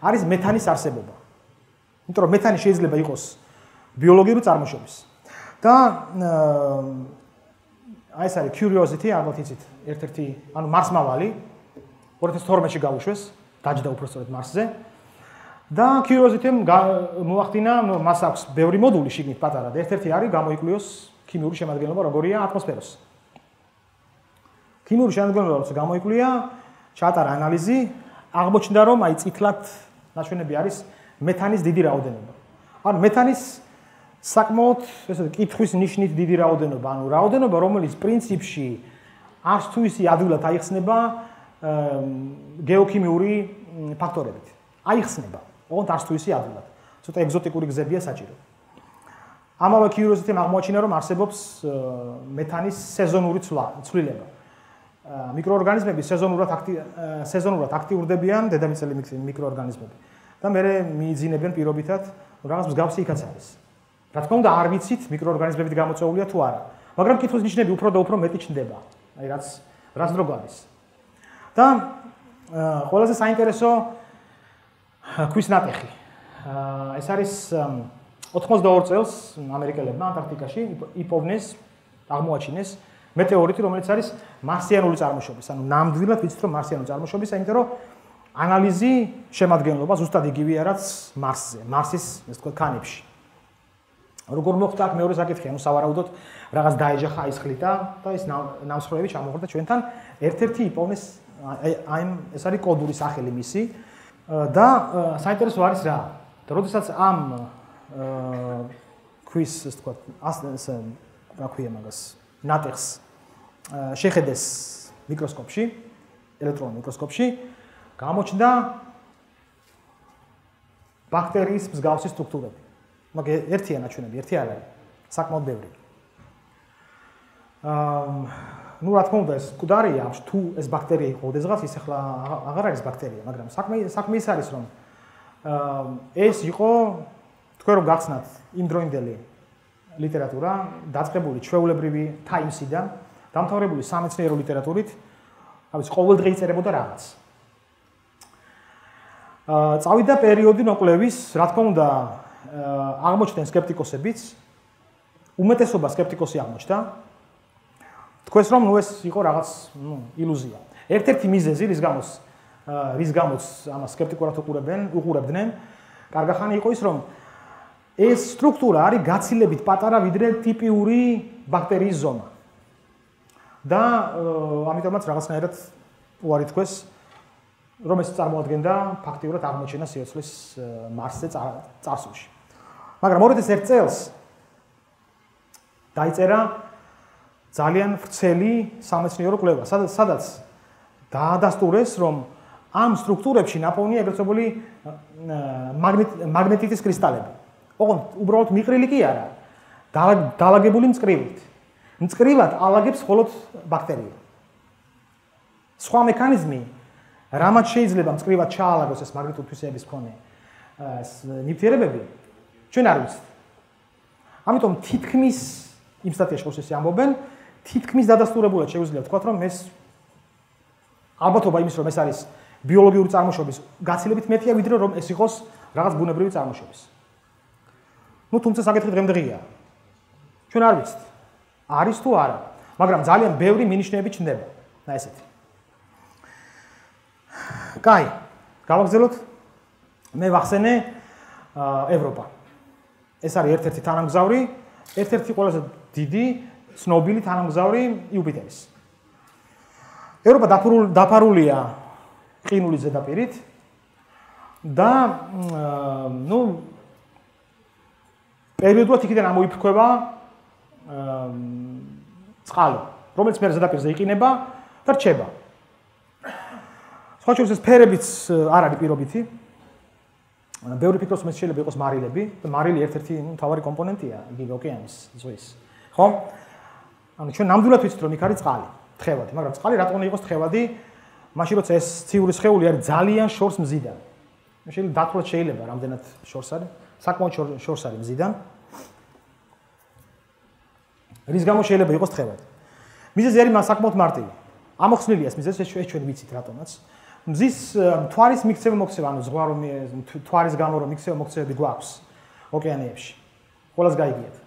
არის მეთანის არსებობა. იმიტომ რომ მეთანი შეიძლება იყოს ბიოლოგიური წარმოშობის. და აი ეს არის curiosity, ალბათ იცით, ერთ-ერთი, ანუ მარსმავალი 2012-ში გაუშვეს, დაჯდა უბრალოდ მარსზე. და curiosity-მ მოახდინა, ნუ მას აქვს ბევრი მოდული შიგნით პატარა და ერთ-ერთი არის გამოიკვლიოს ქიმიური შემადგენლობა როგორია ატმოსფეროს. ქიმიური შემადგენლობა როცა გამოიკვლია, ჩაატარა ანალიზი, აღმოჩნდა რომ აი წითლად ნაჩვენები არის მეთანის დიდი რაოდენობა. ანუ მეთანის საკმაოდ ესე კითხვის ნიშნით დიდი რაოდენობა, ანუ რაოდენობა, რომელიც პრინციპში არც თუ ისი ადვილად აიხსნება გეოქიმიური ფაქტორებით. აიხსნება, ოღონდ არც თუ ისი ადვილად. ცოტა ეგზოტიკური გზებია საჭირო. ამავე კიურიოზიტემ აღმოაჩინა, რომ არსებობს მეთანის სეზონური ცვლილება. მიკროორგანიზმები სეზონურად სეზონურად აქტიურდებიან დედამიწელი მიკროორგანიზმები და მე მიიძინებენ პირობითად რაღაც მსგავსი იქაც არის. რა თქმა უნდა არ ვიცით მიკროორგანიზმებით გამოწეულია თუ არა, მაგრამ კითხვის ნიშნები უფრო და უფრო მეტი ჩნდება. აი რაც რაც დრო გადის. და ყველაზე საინტერესო ქვის ნატეხი. ეს არის 82 წელს ამერიკელებმა ანტარქტიკაში იპოვნეს, აღმოაჩინეს მეტეორიტი, რომელიც არის მარსიანული წარმოშობის. ანუ ნამდვილად ვიცით რომ მარსიანული წარმოშობის, იმიტომ რომ ანალიზი შემადგენლობა ზუსტად იგივეა რაც მარსზე, მარსის, ესე ვთქვათ, ქანებში. როგორ მოხდა აქ მეორე საკითხი, ანუ სავარაუდოდ რაღაც დაეჯახა ის ხლითა და ეს ნამსხვრევი ჩამოხდა ჩვენთან. ერთ-ერთი იპოვნეს აი ეს არის კოდური სახელი მისი და საინტერესო არის რა? და როდესაც ამ ქვის, ესე ვთქვათ, ასე რა ქვია მაგას? ნატეხს შეხედეს მიკროსკოპში, ელექტრონ მიკროსკოპში, გამოჩნდა ბაქტერიის მსგავსი სტრუქტურები. მაგრამ ერთია ნაჩვენები, ერთი არ არის. საკმაოდ ბევრი. აა ну რა თქმა უნდა ეს მკვდარია, თუ ეს ბაქტერია იყო ოდესღაც, ის ახლა აღარ არის ბაქტერია, მაგრამ საქმე საქმე ის არის, რომ ეს იყო თქვენ რომ გახსნათ იმდროინდელი ლიტერატურა, დაწყებული ჩვეულებრივი ტაიმსიდან, დამთავრებული სამეცნიერო ლიტერატურით, რა ვიცი, ყოველდღე იწერებოდა რაღაც. აა წავიდა პერიოდი ნოკლევის, რა თქმა უნდა, აღმოჩნდნენ скептикოსებიც. უმეტესობა скептикოსი აღმოჩნდა, თქვენს რომ ნუ ეს იყო რაღაც ნუ ილუზია. ერთ-ერთი მიზეზი, რის გამოც რის გამოც ამას скеპტიკურად უყურებენ, უყურებდნენ, კარგახანი იყო ის, რომ ეს სტრუქტურა არის გაცილებით პატარა ვიდრე ტიპიური ბაქტერიის ზომა. და ამიტომაც რაღაცნაირად უარი თქვეს, რომ ეს წარმოადგენდა ფაქტიურად აღმოჩენა სიოცლის მარსზე წარსულში. მაგრამ 2001 წელს დაიწერა ძალიან ვრცელი სამეცნიერო კვლევა, სადაც დაადასტურეს, რომ ამ სტრუქტურებში ნაპოვნია ეგრეთ წოდებული მაგნეტიტის კრისტალები. ოღონდ უბრალოდ მიყრილი კი არა, დაალაგებული მწკრივით. მწკრივად ალაგებს მხოლოდ ბაქტერია. სხვა მექანიზმი, რამაც შეიძლება მწკრივად ჩაალაგოს ეს მაგნიტურთვისების მქონე ეს ნივთიერებები, ჩვენ არ ვიცით. ამიტომ თითქმის იმ სტატიაში ხო ესე ამბობენ, თითქმის დადასტურებულად შეგვიძლია ვთქვათ, რომ ეს ალბათობა იმის, რომ ეს არის ბიოლოგიური წარმოშობის გაცილებით მეტია, ვიდრე რომ ეს იყოს რაღაც ბუნებრივი წარმოშობის. ну თუმცა საკითხი დღემდღეა. ჩვენ არ ვიცით. არის თუ არა, მაგრამ ძალიან ბევრი მინიშნები ჩნდება. და ესეთი. კაი, გავაგზავნოთ მე ვახსენე ევროპა. ეს არის ერთ-ერთი თანამგზავრი, ერთ-ერთი ყველაზე დიდი ცნობილი თანამგზავრი იუპიტერის. ევროპა დაფარულია ყინულის ზედაპირით. და ნუ პერიოდულად იქიდან ამოიფრქვება წყალი, რომელიც მე ზედაპირზე იყინება და რჩება. სხვა შორის ეს ფერებიც არ არის პირობითი. ბევრი ფიქრობს მე შეიძლება იყოს მარილები და მარილი ერთ-ერთი ნუ თავარი კომპონენტია იგი ოკეანის ზღვის. ხო? ანუ ჩვენ ნამდვილად ვიცით რომ იქ არის წყალი, თხევადი, მაგრამ წყალი რატომ იყოს თხევადი? მაშინ როცა ეს ციური სხეული არის ძალიან შორს მზიდან. შეიძლება დათვლათ შეიძლება რამდენად შორს არის? საკმაოდ შორს არის მზიდან. რის გამო შეიძლება იყოს თხევადი? მიზეზი არის საკმაოდ მარტივი. ამოხსნილია მიზეზი ეს ჩვენ ვიცით რატომაც. მზის თვარის მიქცევა მოქცევა, ანუ ზღვა რომ თვარის გამო რომ მიქცევა მოქცევები გვაქვს ოკეანეებში. ყველას გაიგიათ.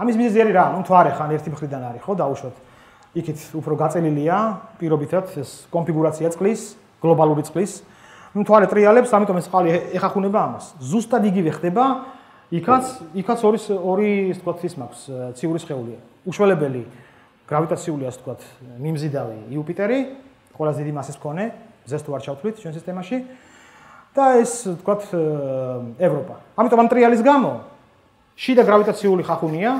ამის მიზეზი არის რა? ნუ თვარე ხან ერთი მხრიდან არის, ხო, დაუშვათ. იქით უფრო გაწელილია პირობითად ეს კონფიგურაცია წყლის, გლობალური წყლის. ნუ თვარე ტრიალებს, ამიტომ ეს წყალი ეხახუნება ამას. ზუსტად იგივე ხდება იქაც, იქაც ორი ორი ის თქვა ის მაქვს ციური სხეულია. უშველებელი გრავიტაციული ასე თქვა მიმზიდავი იუპიტერი, ყველაზე დიდი მასის მქონე ზეს თუ არ ჩავთვლით ჩვენ სისტემაში და ეს ვთქვათ ევროპა. ამიტომ ამ ტრიალის გამო შიდა გრავიტაციული ხახუნია,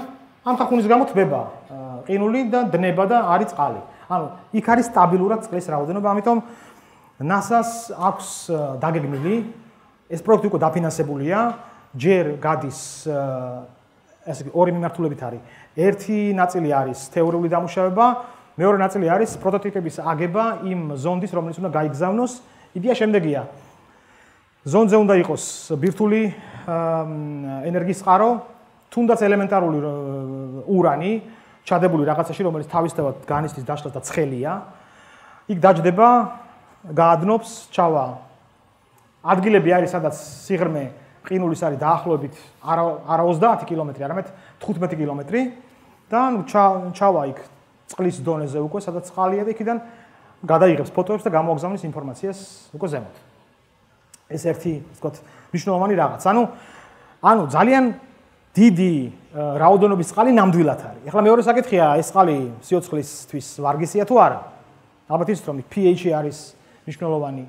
ამ ხახუნის გამო თბება ყინული და დნება და არის წყალი. ანუ იქ არის სტაბილურად წყლის რაოდენობა, ამიტომ NASA-ს აქვს დაგეგმილი ეს პროექტი უკვე დაფინანსებულია, ჯერ გადის ესე იგი ორი მიმართულებით არის. ერთი ნაწილი არის თეორიული დამუშავება, მეორე ნაწილი არის პროტოტიპების აგება იმ ზონდის, რომელიც უნდა გაიგზავნოს. იდეა შემდეგია. ზონზე უნდა იყოს ბირთული ენერგიის წყარო, თუნდაც ელემენტარული ურანი, ჩადებული რაღაცაში, რომელიც თავისთავად განისთის დაშლას და ცხელია. იქ დაждდება, გაადნობს, ჩავა. ადგილები არის, სადაც სიღრმე ყინულის არის დაახლოებით არა არა 30 კილომეტრი, არამედ 15 კილომეტრი და ნუ ჩავა იქ წყლის დონეზე უკვე, სადაც წყალია და იქიდან გადაიღებს ფოტოებს და გამოაგზავნის ინფორმაციას უკვე ზემოთ. ეს ერთი, ვთქვათ, მნიშვნელოვანი რაღაც. ანუ ანუ ძალიან დიდი რაოდენობის წყალი ნამდვილად არის. ეხლა მეორე საკითხია, ეს წყალი სიოცხლისთვის ვარგისია თუ არა? ალბათ ის რომ pH-ი არის მნიშვნელოვანი.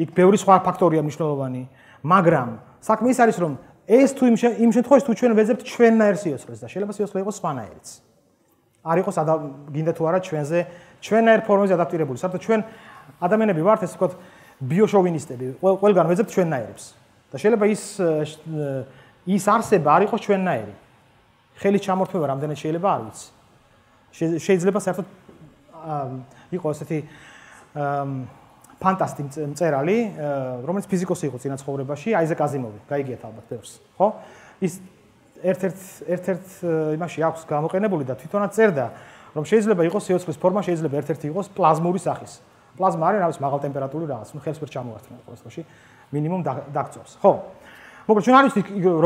იქ ბევრი სხვა ფაქტორია მნიშვნელოვანი, მაგრამ საქმე ის არის რომ ეს თუ იმ შემთხვევაში თუ ჩვენ ვეძებთ ჩვენნაირ სიოცხლეს და შეიძლება სიოცხლე იყოს სხვანაირიც. არ იყოს გინდა თუ არა ჩვენზე ჩვენაერ ფორმაზე ადაპტირებული. საერთოდ ჩვენ ადამიანები ვართ ეს ვთქვათ ბიოშოვინისტები. ყველგან ვეძებთ ჩვენნაირებს. და შეიძლება ის ის არსება არ იყოს ჩვენნაირი. ხელის ჩამორთმევა რამდენად შეიძლება არ ვიცი. შეიძლება საერთოდ იყოს ესეთი ფანტასტი მწერალი, რომელიც ფიზიკოსი იყო წინა ცხოვრებაში, აიზეკ აზიმოვი, გაიგიათ ალბათ ბევრს, ხო? ის ერთ-ერთ ერთ-ერთ იმაში აქვს გამოყენებული და თვითონაც წერდა, რომ შეიძლება იყოს სიოცხლის ფორმა, შეიძლება ერთ-ერთი იყოს პლაზმური სახის. პლაზმა არის რაღაც მაღალ ტემპერატურული რაღაც, ну ხელს ვერ ჩამოართმევ ყოველ შემთხვევაში, მინიმუმ დაგწოვს, ხო? მოკლედ ჩვენ არის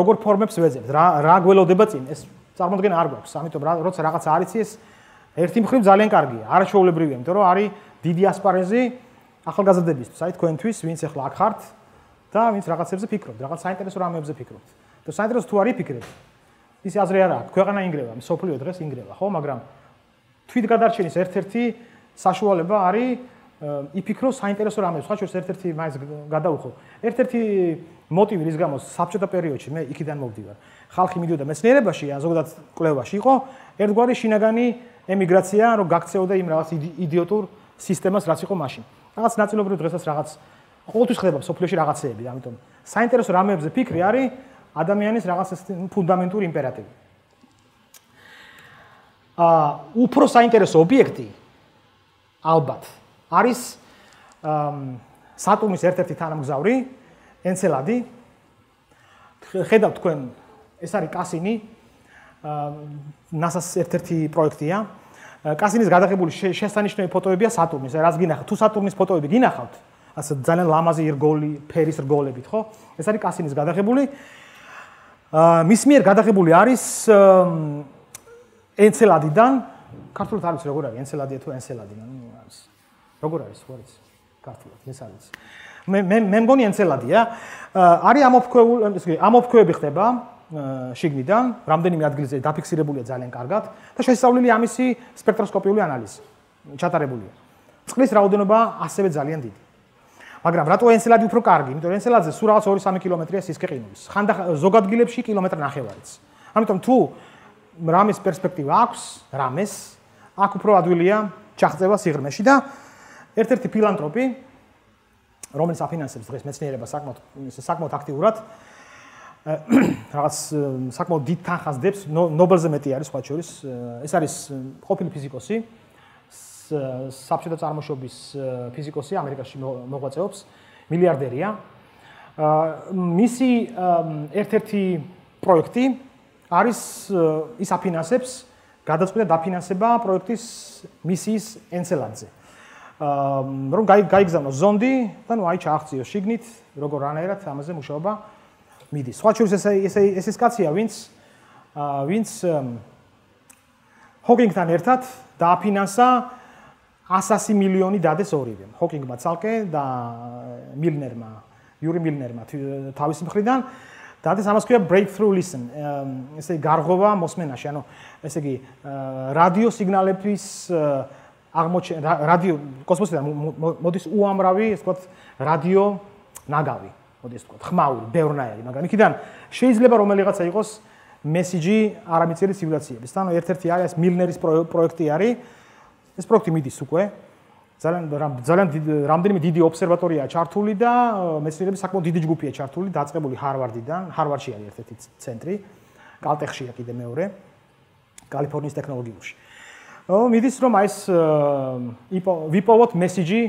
როგორ ფორმებს ვეძებთ, რა რა გველოდება წინ, ეს წარმოქმნა არ გვაქვს, ამიტომ როცა რაღაცა არის ის ერთი მხრივ ძალიან კარგია, არაშოულებრივია, იმიტომ რომ არის დიდი ასპარეზი ახალგაზრდებისთვის, აი თქვენთვის, ვინც ახლა აქ ხართ და ვინც რაღაცებზე ფიქრობთ, რაღაც საინტერესო რამეებზე ფიქრობთ. და საინტერესო თუ არის ფიქრები. ის აზრი არა აქვს, ქვეყანა ინგრევა, სოფლიო დღეს ინგრევა, ხო, მაგრამ თვით გადარჩენის ერთ-ერთი საშუალება არის იფიქრო საინტერესო რამეებზე, სხვა შორის ერთ-ერთი მაინც გადაუხო. ერთ-ერთი მოტივი რის გამო საბჭოთა პერიოდში მე იქიდან მოვდივარ. ხალხი მიდიოდა მეცნიერებაში, ან ზოგადად კვლევაში იყო ერთგვარი შინაგანი ემიგრაცია, რომ გაქცეოდა იმ რაღაც იდიოტურ სისტემას, რაც იყო მაშინ. რაღაც ნაწილობრივ დღესაც რაღაც ყოველთვის ხდება სოფლიოში რაღაცეები, ამიტომ საინტერესო რამეებზე ფიქრი არის ადამიანის რაღაც ფუნდამენტური იმპერატივი. აა უფრო საინტერესო ობიექტი ალბათ არის სატურნის ერთ-ერთი თანამგზავრი ენცელადი. ხედავთ თქვენ, ეს არის კასინი. NASA-ს ერთ-ერთი პროექტია. კასინის გადაღებული შესანიშნავი ფოტოებია სატურნის. რაც გინახავთ, თუ სატურნის ფოტოები გინახავთ, ასე ძალიან ლამაზი რგოლი, ფერის რგოლებით, ხო? ეს არის კასინის გადაღებული. მის მიერ გადაღებული არის ენცელადიდან, ქართულად არის როგორ არის ენცელადია თუ ენცელადი, ნუ არის. როგორ არის, ხო არის? ქართულად ეს არის. მე მე მე მგონი ენცელადია. არის ამოფქვეული, ესე იგი, ამოფქვევები ხდება შიგნიდან, რამდენიმე ადგილზე დაფიქსირებულია ძალიან კარგად და შესწავლილი ამისი სპექტროსკოპიული ანალიზი ჩატარებულია. წყლის რაოდენობა ასევე ძალიან დიდი. მაგრამ რატო ენსელადი უფრო კარგი? იმიტომ რომ ენსელადზე სულ რაღაც 2-3 კილომეტრია სისქე ყინულის. ხანდახან ზოგადგილებში კილომეტრი ნახევარიც. ამიტომ თუ რამის პერსპექტივა აქვს, რამეს აქ უფრო ადვილია ჩახწევა სიღრმეში და ერთ-ერთი ფილანტროპი რომელიც აფინანსებს დღეს მეცნიერებას საკმაოდ საკმაოდ აქტიურად (coughs) რაღაც საკმაოდ დიდ თანხას დებს ნობელზე მეტი არის სხვა შორის. ეს არის ყოფილი ფიზიკოსი. საბჭოთა წარმოშობის ფიზიკოსი ამერიკაში მოღვაწეობს. მილიარდერია. მისი ერთ-ერთი პროექტი არის ის აფინანსებს გადაწყვეტა დაფინანსება პროექტის მისიის ენსელადზე რომ გაიგზავნოს ზონდი და ნუ აი ჩააღწიოს შიგნით როგორ რანაირად ამაზე მუშაობა მიდის. სხვა შორის ეს ეს ეს ეს კაცია, ვინც ვინც ჰოკინგთან ერთად დააფინანსა 100 მილიონი დადეს ორივე. ჰოკინგმა ცალკე და მილნერმა, იური მილნერმა თავის მხრიდან დადეს ამას ქვია breakthrough listen. ესე გარღვევა მოსმენაში, ანუ ესე იგი რადიო სიგნალების აღმოჩენა რადიო კოსმოსიდან მოდის უამრავი, ასე ვთქვათ, რადიო ნაგავი. მოდი ეს ვთქვათ, ხმაური, ბევრნაირი, მაგრამ იქიდან შეიძლება რომელიღაცა იყოს მესიჯი არამიწიერი ცივილიზაციების. თან ერთ-ერთი არის მილნერის პროექტი არის. ეს პროექტი მიდის უკვე. ძალიან ძალიან რამდენიმე დიდი ობსერვატორია ჩართული და მეცნიერების საკმაოდ დიდი ჯგუფია ჩართული, დაწყებული ჰარვარდიდან, ჰარვარდში არის ერთ-ერთი ცენტრი, კალტეხშია კიდე მეორე, კალიფორნიის ტექნოლოგიურში. ო მიდის რომ აი ეს ვიპოვოთ მესიჯი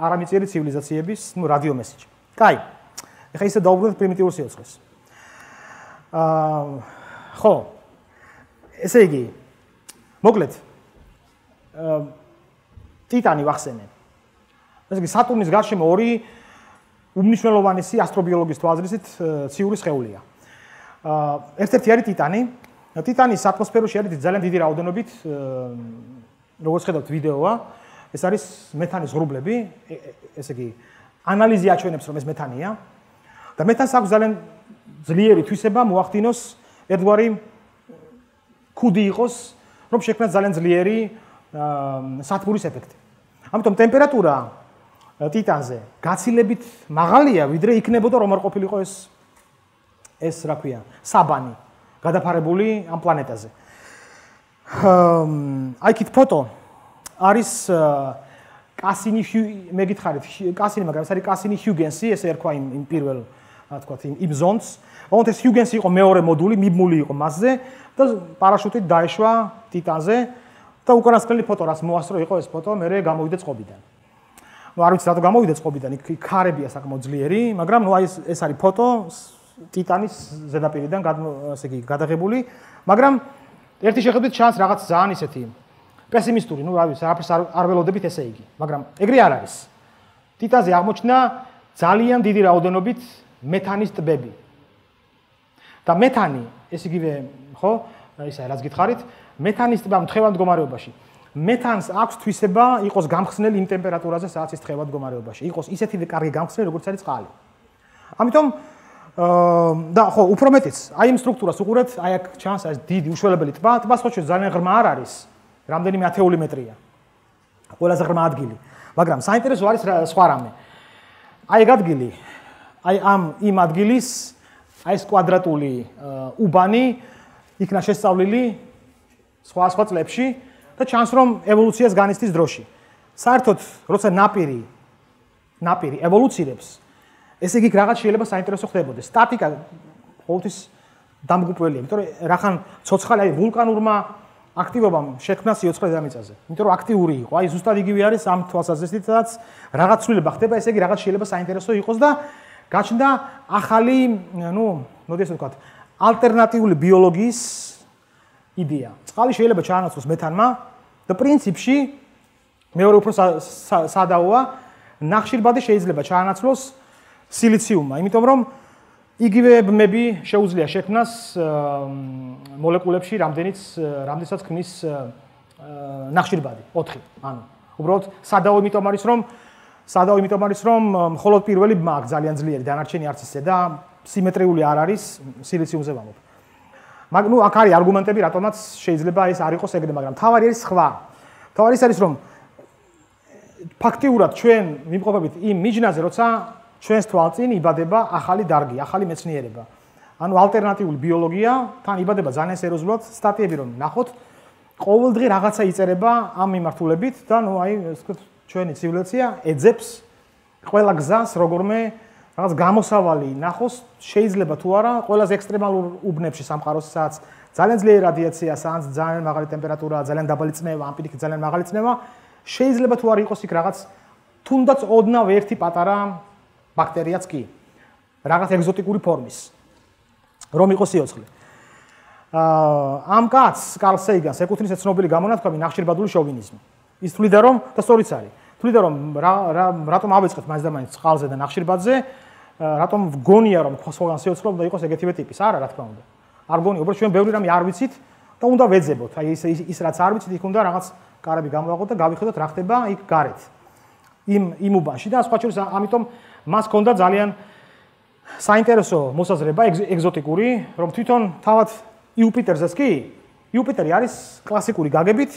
არამიწიერი ცივილიზაციების, ну, რადიო მესიჯი. კაი. ეხლა ისე დაუბრუნდეთ პრიმიტიულ სიოცხლეს. აა ხო. ესე იგი მოკლედ აა ტიტანი ვახსენე. ესე იგი სატურნის გარშემო ორი უმნიშვნელოვანესი ასტრობიოლოგის თვალსაზრისით ციური სხეულია. აა ერთ-ერთი არის ტიტანი. ტიტანის ატმოსფეროში არის ძალიან დიდი რაოდენობით როგორც ხედავთ ვიდეოა, ეს არის მეთანის ღრუბლები, ესე იგი ანალიზი აჩვენებს რომ ეს მეთანია. და მეთანს აქვს ძალიან ძლიერი თვისება მოახდინოს ერთგვარი კუდი იყოს, რომ შექმნას ძალიან ძლიერი სათბურის ეფექტი. ამიტომ ტემპერატურა ტიტანზე გაცილებით მაღალია, ვიდრე იქნებოდა რომ არ ყოფილიყო ეს ეს რა ქვია, საბანი გადაფარებული ამ პლანეტაზე. აი კით ფოტო არის კასინი მე გითხარით კასინი მაგრამ ეს არის კასინი ჰიუგენსი ესე ერქვა იმ იმ პირველ რა თქვა იმ იმ ზონს. ოღონდ ეს ჰიუგენსი იყო მეორე მოდული, მიბმული იყო მასზე და პარაშუტით დაეშვა ტიტანზე და უკანასკნელი ფოტო რაც მოასწრო იყო ეს ფოტო, მე გამოვიდა წყობიდან. ну არ ვიცი რატო გამოვიდა წყობიდან, იქ ქარებია საკმაოდ ძლიერი, მაგრამ ну აი ეს ეს არის ფოტო ტიტანის ზედაპირიდან ასე იგი გადაღებული, მაგრამ ერთი შეხედვით ჩანს რაღაც ძალიან ისეთი პესიმისტური, ну რა ვიცი, არაფერს არ ველოდებით ესე იგი, მაგრამ ეგრე არ არის. ტიტაზე აღმოჩნდა ძალიან დიდი რაოდენობით მეთანის ტბები. და მეთანი, ეს იგივე, ხო, ისა რაც გითხარით, მეთანის ტბა მთხოვან მდგომარეობაში. მეთანს აქვს თვისება იყოს გამხსნელი იმ ტემპერატურაზე, სადაც ის თხოვან მდგომარეობაში. იყოს ისეთივე კარგი გამხსნელი, როგორც არის წყალი. ამიტომ და ხო, უფრო მეტიც, აი იმ სტრუქტურას უყურეთ, აი აქ ჩანს ეს დიდი უშველებელი ტბა, ტბა სწორედ ძალიან ღრმა არ არის. რამდენიმე ათეული მეტრია. ყველაზე ღრმა ადგილი. მაგრამ საინტერესო არის სხვა რამე. აი ეგ ადგილი აი ამ იმ ადგილის აი ეს კვადრატული უბანი იქნა შესწავლილი სხვა სხვა წლებში და ჩანს რომ ევოლუციას განიცდის დროში. საერთოდ როცა ნაპირი ნაპირი ევოლუცირებს ესე იგი რაღაც შეიძლება საინტერესო ხდებოდეს. სტატიკა ყოველთვის დამგუპველია, იმიტომ რომ რახან ცოცხალი აი ვულკანურმა აქტივობამ შექმნა სიოცხლე დედამიწაზე. იმიტომ რომ აქტიური იყო. აი ზუსტად იგივე არის ამ თვალსაზრისითაც რაღაც ცვლილება ხდება, ესე იგი რაღაც შეიძლება საინტერესო იყოს და გაჩნდა ახალი, ну, მოდი ასე ვთქვათ, ალტერნატიული ბიოლოგიის იდეა. წყალი შეიძლება ჩაანაცვლოს მეთანმა და პრინციპში მეორე უფრო სადაოა, ნახშირბადი შეიძლება ჩაანაცვლოს სილიციუმმა, იმიტომ რომ იგივე ბმები შეუძლია შექმნას მოლეკულებში რამდენიც რამდენსაც ქმნის ნახშირბადი 4 ანუ უბრალოდ სადაო იმიტომ არის რომ სადაო იმიტომ არის რომ მხოლოდ პირველი მაგ ძალიან ძლიერი დანარჩენი არც ისე და სიმეტრიული არ არის სილიციუმზე ვამბობ. მაგ ნუ აქ არის არგუმენტები რატომაც შეიძლება ეს არ იყოს ეგრე, მაგრამ თავარი არის სხვა. თავარი არის რომ ფაქტიურად ჩვენ ვიმყოფებით იმ მიჯნაზე, როცა ჩვენს თვალწინ იბადება ახალი დარგი, ახალი მეცნიერება. ანუ ალტერნატიული ბიოლოგია, თან იბადება ძალიან სერიოზულად სტატიები რომ ნახოთ, ყოველდღე რაღაცა იწერება ამ მიმართულებით და ნუ აი, ასე ვთქვათ, ჩვენი ცივილიზაცია ეძებს ყველა გზას როგორმე რაღაც გამოსავალი ნახოს შეიძლება თუ არა ყველაზე ექსტრემალურ უბნებში სამყაროსაც ძალიან ძლიერი რადიაცია, სანს ძალიან მაღალი ტემპერატურა, ძალიან დაბალი წნევა, ამ პირიქით ძალიან მაღალი წნევა, შეიძლება თუ არ იყოს იქ რაღაც თუნდაც ოდნავ ერთი პატარა ბაქტერიაც კი. რაღაც ეგზოტიკური ფორმის. რომ იყოს სიოცხლე. აა ამ კაცს კარლ სეიგანს ეკუთვნის ცნობილი გამონათქვამი ნახშირბადული შოვინიზმი. ის თვლიდა რომ და სწორიც არის. თვლიდა რომ რა რატომ ავეწყეთ მაინც და მაინც წყალზე და ნახშირბადზე? რატომ გონია რომ ხოლმე სიოცხლე უნდა იყოს ეგეთივე ტიპის? არა, რა თქმა უნდა. არ გონია, უბრალოდ ჩვენ ბევრი რამე არ ვიცით და უნდა ვეძებოთ. აი ის ის რაც არ ვიცით, იქ უნდა რაღაც კარები გამოვაღოთ და გავიხედოთ რა ხდება იქ გარეთ. იმ იმ უბანში და სხვა შორის ამიტომ მას ჰქონდა ძალიან საინტერესო მოსაზრება ეგზოტიკური, რომ თვითონ თავად იუპიტერსეს კი იუპიტერი არის კლასიკური გაგებით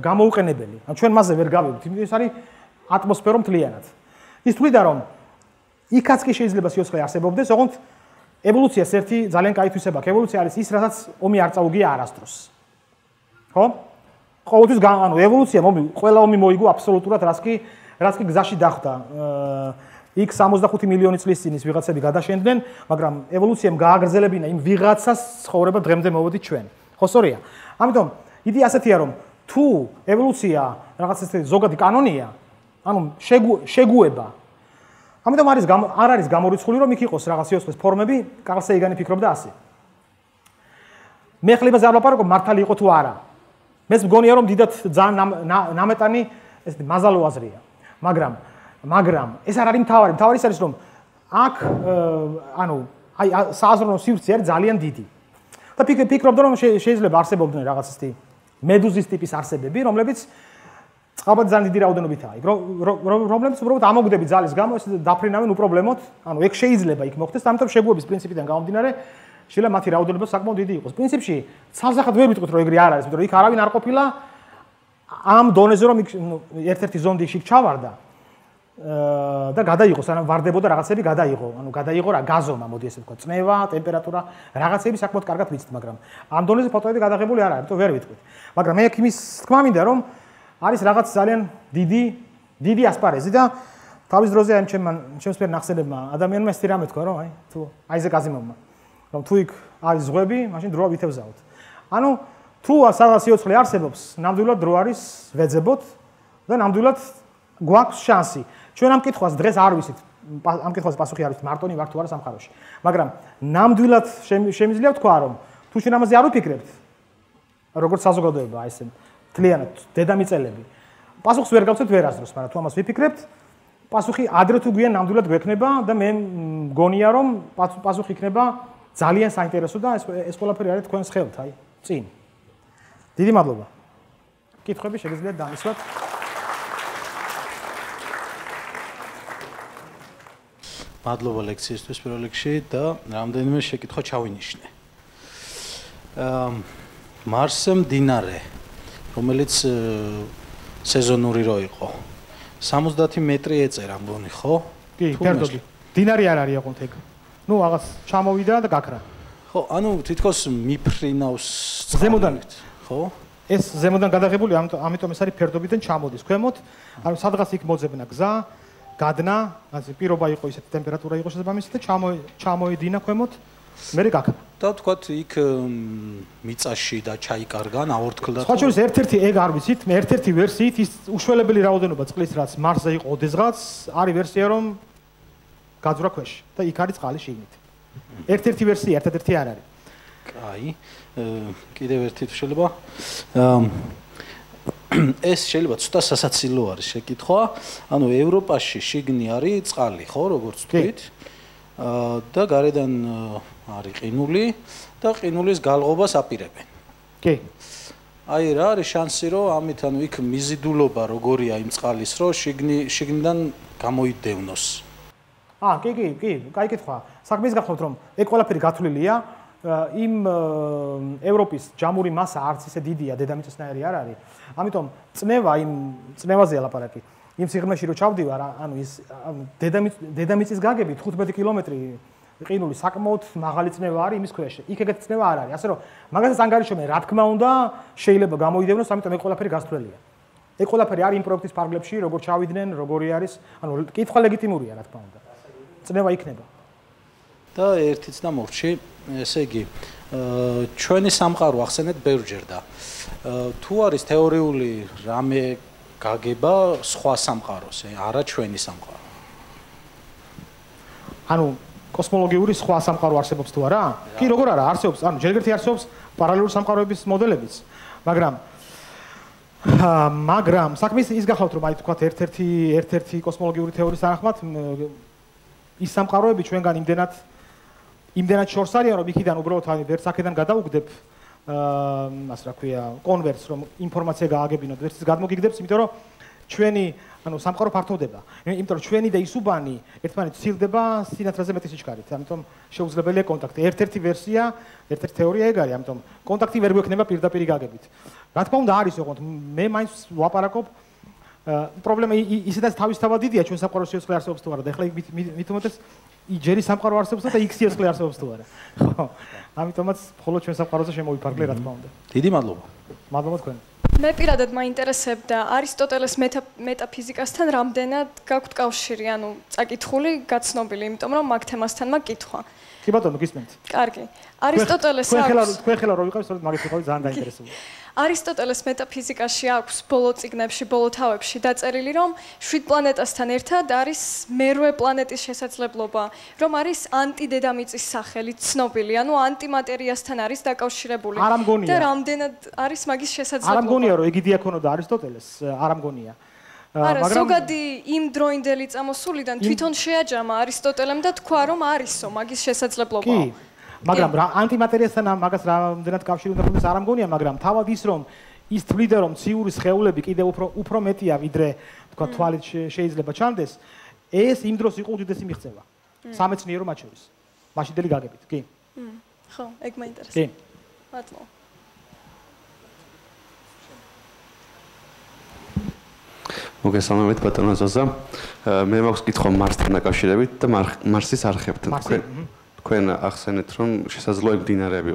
გამოუყენებელი. ან ჩვენ მასზე ვერ გავიგებთ, იმიტომ ეს არის ატმოსფერო მთლიანად. ის თვლიდა რომ იქაც კი შეიძლება სიოცხლე არსებობდეს, ოღონდ ევოლუციას ერთი ძალიან კაი თვისება აქვს. ევოლუცია არის ის, რასაც ომი არ წაუგია არასდროს. ხო? ყოველთვის ანუ ევოლუცია მომი ყველა ომი მოიგო აბსოლუტურად რაც კი რაც კი გზაში დახვდა. იქ 65 მილიონი წლის წინ ის ვიღაცები გადაშენდნენ, მაგრამ ევოლუციამ გააგრძელებინა იმ ვიღაცას ცხოვრება დღემდე მოვოდით ჩვენ. ხო სწორია? ამიტომ იდეა ასეთია რომ თუ ევოლუცია რაღაც ესეთი ზოგადი კანონია, ანუ შეგუება ამიტომ არის არ არის გამორიცხული რომ იქ იყოს რაღაც სიოსხლის ფორმები, კარლ სეიგანი ფიქრობდა ასე. მე ხლებაზე არ ვაპარაკო მართალი იყო თუ არა. მე მგონია რომ დიდად ძალიან ნამეტანი ესეთი მაზალო აზრია. მაგრამ მაგრამ ეს არ არის მთავარი, მთავარი ის არის რომ აქ ანუ აი სააზროვნო სივრცე არის ძალიან დიდი. და ფიქრობდა რომ შეიძლება არსებობდნენ რაღაც ესეთი მედუზის ტიპის არსებები, რომლებიც წყალბად ძალიან დიდი რაოდენობითაა. იქ რომლებიც უბრალოდ ამოგდები ძალის გამო ეს დაფრინავენ უპრობლემოდ, ანუ ეგ შეიძლება იქ მოხდეს, ამიტომ შეგუების პრინციპიდან გამომდინარე შეიძლება მათი რაოდენობა საკმაოდ დიდი იყოს. პრინციპში ცალსახად ვერ ვიტყვით რომ ეგრე არ არის, იმიტომ რომ იქ არავინ არ ყოფილა ამ დონეზე რომ ერთ-ერთი ზონდი იქ ჩავარდა. და გადაიღო, სანამ ვარდებოდა რაღაცები გადაიღო, ანუ გადაიღო რა გაზომა, მოდი ესე ვთქვა, წნევა, ტემპერატურა, რაღაცები საკმაოდ კარგად ვიცით, მაგრამ ამ დონეზე ფოტოები გადაღებული არ არის, ამიტომ ვერ ვიტყვით. მაგრამ მე იქ იმის თქმა მინდა რომ არის რაღაც ძალიან დიდი დიდი ასპარეზი და თავის დროზე ამ ჩემ ჩემს ფერ ნახსენებმა ადამიანმა ეს რამე თქვა რომ აი თუ აიზე კაზიმოვმა რომ თუ იქ არის ზღვები, მაშინ დრო ვითევზაოთ. ანუ თუ სადაც სიოცხლე არსებობს, ნამდვილად დრო არის ვეძებოთ და ნამდვილად გვაქვს შანსი. ჩვენ ამ კითხვას დღეს არ ვიცით. ამ კითხვას პასუხი არ ვიცით, მარტონი ვარ თუ არა სამყაროში. მაგრამ ნამდვილად შემიძლია თქვა რომ თუ შენ ამაზე არ ვფიქრებთ, როგორც საზოგადოება აი ესე თლიანად დედამიწელები. პასუხს ვერ გავცეთ ვერასდროს, მაგრამ თუ ამას ვიფიქრებთ, პასუხი ადრე თუ გვიან ნამდვილად გვექნება და მე მგონია რომ პასუხი იქნება ძალიან საინტერესო და ეს ეს ყველაფერი არის თქვენს ხელთ, აი, წინ. დიდი მადლობა. კითხვები შეგიძლიათ დამისვათ. მადლობა ლექციისთვის პირველ რიგში და რამდენიმე შეკითხვა ჩავინიშნე. აა მარსემ დინარე რომელიც სეზონური რო იყო 70 მეტრი ეწერა მგონი ხო? კი, ფერდობი. დინარი არ არის ოღონდ ეგ. ნუ რაღაც ჩამოვიდა და გაქრა. ხო, ანუ თითქოს მიფრინავს ზემოდან, ხო? ეს ზემოდან გადაღებული, ამიტომ ეს არის ფერდობიდან ჩამოდის ქვემოთ. ანუ სადღაც იქ მოძებნა გზა, გადნა, ასე პირობა იყო ისეთი ტემპერატურა იყო შესაბამისი და ჩამოედინა ქვემოთ. მე გაქნა. და თქვათ იქ მიწაში და ჩაიკარგა, აორთქლდა. სხვა შორის ერთ-ერთი ეგ არ ვიცით, ერთ-ერთი ვერსიით ის უშველებელი რაოდენობა წყლის რაც მარსზე იყო ოდესღაც, არის ვერსია რომ გაძვრა ქვეშ და იქ არის წყალი შიგნით. ერთ-ერთი ვერსია, ერთ-ერთი არ არის. კაი. კიდევ ერთი შეიძლება ეს შეიძლება ცოტა სასაცილო არის შეკითხვა. ანუ ევროპაში შიგნი არის წყალი, ხო, როგორც თქვით? და გარედან არის ყინული და ყინულის გალღობას აპირებენ. კი. აი რა არის შანსი რომ ამით ანუ იქ მიზიდულობა როგორია იმ წყალის რომ შიგნი შიგნიდან გამოიდევნოს. აა კი კი კი, კაი კითხვა. საქმის გახსოვთ რომ ეგ ყველაფერი გათვლილია იმ ევროპის ჯამური მასა არც ისე დიდია, დედამიწისნაირი არ არის. ამიტომ წნევა იმ წნევაზე ლაპარაკი. იმ სიღრმეში რო ჩავდივარ, ანუ ის დედამიწის გაგები 15 კილომეტრი ყინული საკმაოდ მაღალი წნევა არის იმის ქვეშ. იქ ეგეთი წნევა არ არის. ასე რომ მაგასაც ანგარიშობენ, რა თქმა უნდა, შეიძლება გამოიდევნოს, ამიტომ ეს ყველაფერი გასწრელია. ეს ყველაფერი არის იმ პროექტის ფარგლებში, როგორ ჩავიდნენ, როგორი არის, ანუ კითხვა ლეგიტიმურია, რა თქმა უნდა. წნევა იქნება. და ერთიც და მორჩი, ესე იგი, ჩვენი სამყარო ახსენეთ ბევრჯერ და თუ არის თეორიული რამე გაგება სხვა სამყაროს, არა ჩვენი სამყარო. ანუ კოსმოლოგიური სხვა სამყარო არსებობს თუ არა? კი, როგორ არა, არსებობს. ანუ ჯერ ერთი არსებობს პარალელური სამყაროების მოდელებიც. მაგრამ მაგრამ საქმე ის გახავთ რომ აი თქვა ერთ-ერთი ერთ-ერთი კოსმოლოგიური თეორიის თანახმად ის სამყაროები ჩვენგან იმდენად იმდენად შორს არიან რომ იქიდან უბრალოდ აი ვერც აქედან გადაუგდებ აა მას რა ქვია კონვერტს რომ ინფორმაცია გააგებინოთ ვერც გადმოგიგდებს იმიტომ რომ ჩვენი ანუ სამყარო ფართოვდება. იმიტომ რომ ჩვენი და ისუბანი ერთმანეთს ცილდება სინათლეზე მეტი სიჩქარით. ამიტომ შეუძლებელია კონტაქტი. ერთ-ერთი ვერსია, ერთ-ერთი თეორია ეგ არის, ამიტომ კონტაქტი ვერ გვექნება პირდაპირ გაგებით. რა თქმა უნდა არის ოღონდ მე მაინც ვაპარაკობ პრობლემა ისედაც თავისთავად დიდია ჩვენ სამყაროს სიცხლე არსებობს თუ არა და ეხლა მით უმეტეს იჯერი სამყარო არსებობს და იქ სიცხლე არსებობს თუ არა. ხო. ამიტომაც მხოლოდ ჩვენ სამყაროზე შემოვიფარგლე რა თქმა უნდა. დიდი მადლობა. მადლობა თქვენ. მე პირადად მაინტერესებდა არისტოტელეს მეტაფიზიკასთან რამდენად გაქვთ კავშირი, ანუ წაკითხული, გაცნობილი, იმიტომ რომ მაგ თემასთან მაგკითხვა. კი ბატონო, გისმენთ. კარგი. არისტოტელეს აქვს. თქვენ ხელა თქვენ ხელა რო ვიყავ, სწორედ მაგით ვიყავ ძალიან დაინტერესებული. არისტოტელეს მეტაფიზიკაში აქვს ბოლო წიგნებში, ბოლო თავებში დაწერილი, რომ შვიდ პლანეტასთან ერთად არის მერვე პლანეტის შესაძლებლობა, რომ არის ანტიდედამიწის სახელი ცნობილი, ანუ ანტიმატერიასთან არის დაკავშირებული. და რამდენად არის მაგის შესაძლებლობა? არ ამგონია, რომ ეგი დიაქონოდა არისტოტელეს, არ ამგონია. მაგრამ ზოგადი იმ დროინდელი წამოსულიდან თვითონ შეაჯამა არისტოტელემ და თქვა, რომ არისო მაგის შესაძლებლობა. კი. მაგრამ რა ანტიმატერიასთან მაგას რამდენად კავშირი უნდა ქონდეს არ ამგონია, მაგრამ თავად ის რომ ის თვლიდა რომ ციური სხეულები კიდე უფრო უფრო მეტია ვიდრე თქვა თვალით შეიძლება ჩანდეს, ეს იმ დროს იყო უდიდესი მიღწევა. სამეცნიერო მათ შორის. მაშინდელი გაგებით, კი? ხო, ეგ მაინტერესებს. კი. მადლობა. მოგესალმებით ბატონო ზოზა. მე მაქვს კითხვა მარსთან დაკავშირებით და მარსის არხებთან. თქვენ თქვენ ახსენეთ რომ შესაძლოა დინარები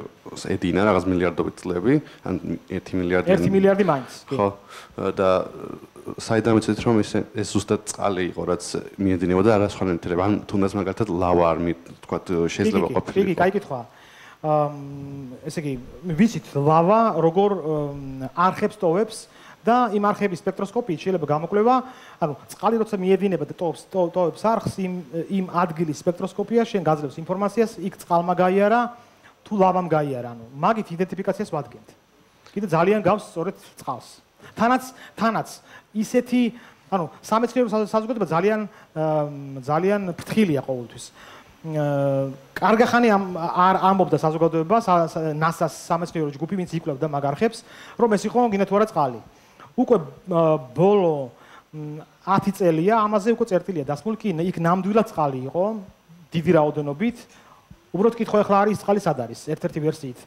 ედინა რაღაც მილიარდობით წლები ან 1 მილიარდი 1 მილიარდი მაინც ხო. და საიდან ვიცით რომ ეს ეს ზუსტად წყალი იყო რაც მიედინებოდა არა სხვა ნივთიერება ან თუნდაც მაგალითად ლავა არ თქვა შეიძლება ყოფილიყო. იგი კაი კითხვა ესე იგი ვიცით ლავა როგორ არხებს ტოვებს და იმ არხების სპექტროსკოპიით შეიძლება გამოკვლევა, ანუ წყალი როცა მიედინება და ტოვებს ტოვებს არხს იმ იმ ადგილის სპექტროსკოპია შენ გაძლევს ინფორმაციას, იქ წყალმა გაიარა თუ ლავამ გაიარა, ანუ მაგით იდენტიფიკაციას ვადგენთ. კიდე ძალიან გავს სწორედ წყალს. თანაც თანაც ისეთი ანუ სამეცნიერო საზოგადოება ძალიან ძალიან ფრთხილია ყოველთვის. კარგახანი ამ არ ამბობდა საზოგადოება NASA-ს სამეცნიერო ჯგუფი, ვინც იკვლევდა მაგ არხებს, რომ ეს იყო გინეთ ვარა წყალი. უკვე ბოლო 10 წელია ამაზე უკვე წერტილია დასმული. კი იქ ნამდვილად წყალი იყო დიდი რაოდენობით. უბრალოდ კითხვა ახლა არის წყალი სად არის? ერთ-ერთი ვერსიით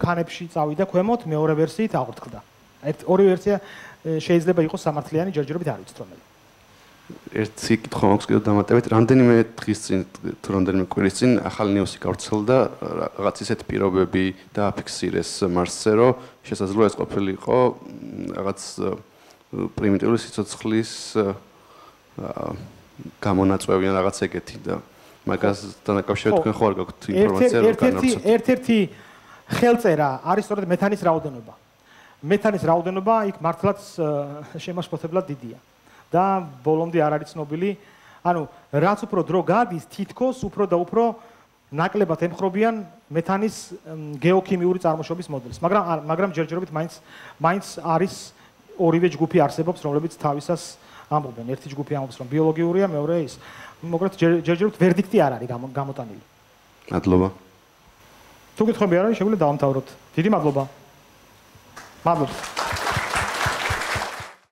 ქანებში წავიდა ქვემოთ მეორე ვერსიით აღრთქდა. ერთ ორი ვერსია შეიძლება იყოს სამართლიანი ჯერჯერობით არ ვიცით რომელი. ერთი კითხვა მაქვს კიდევ დამატებით. რამდენიმე დღის წინ თუ რამდენიმე კვირის წინ ახალი ნიუსი გავრცელდა რაღაც ისეთ პირობები დააფიქსირეს მარსზე რომ შესაძლოა ეს ყოფილიყო რაღაც პრიმიტიული სიცოცხლის გამონაწვევი ან რაღაც ეგეთი და მაგასთან დაკავშირებით თქვენ ხო. არ გაქვთ ინფორმაცია რომ განაცხადოთ ერთ-ერთი ხელწერა არის სწორედ მეთანის რაოდენობა. მეთანის რაოდენობა იქ მართლაც შემაშფოთებლად დიდია. და ბოლომდე არ არის ცნობილი. ანუ რაც უფრო დრო გადის თითქოს უფრო და უფრო ნაკლებად ემხრობიან მეთანის გეოქიმიური წარმოშობის მოდელს. მაგრამ მაგრამ ჯერჯერობით მაინც მაინც არის ორივე ჯგუფი არსებობს, რომლებიც თავისას ამბობენ. ერთი ჯგუფი ამბობს, რომ ბიოლოგიურია, მეორე ის. მოკლედ ჯერჯერობით ვერდიქტი არ არის გამოტანილი. მადლობა. თუ გითხები არა, შეგვიძლია დავამთავროთ. დიდი მადლობა. მადლობა.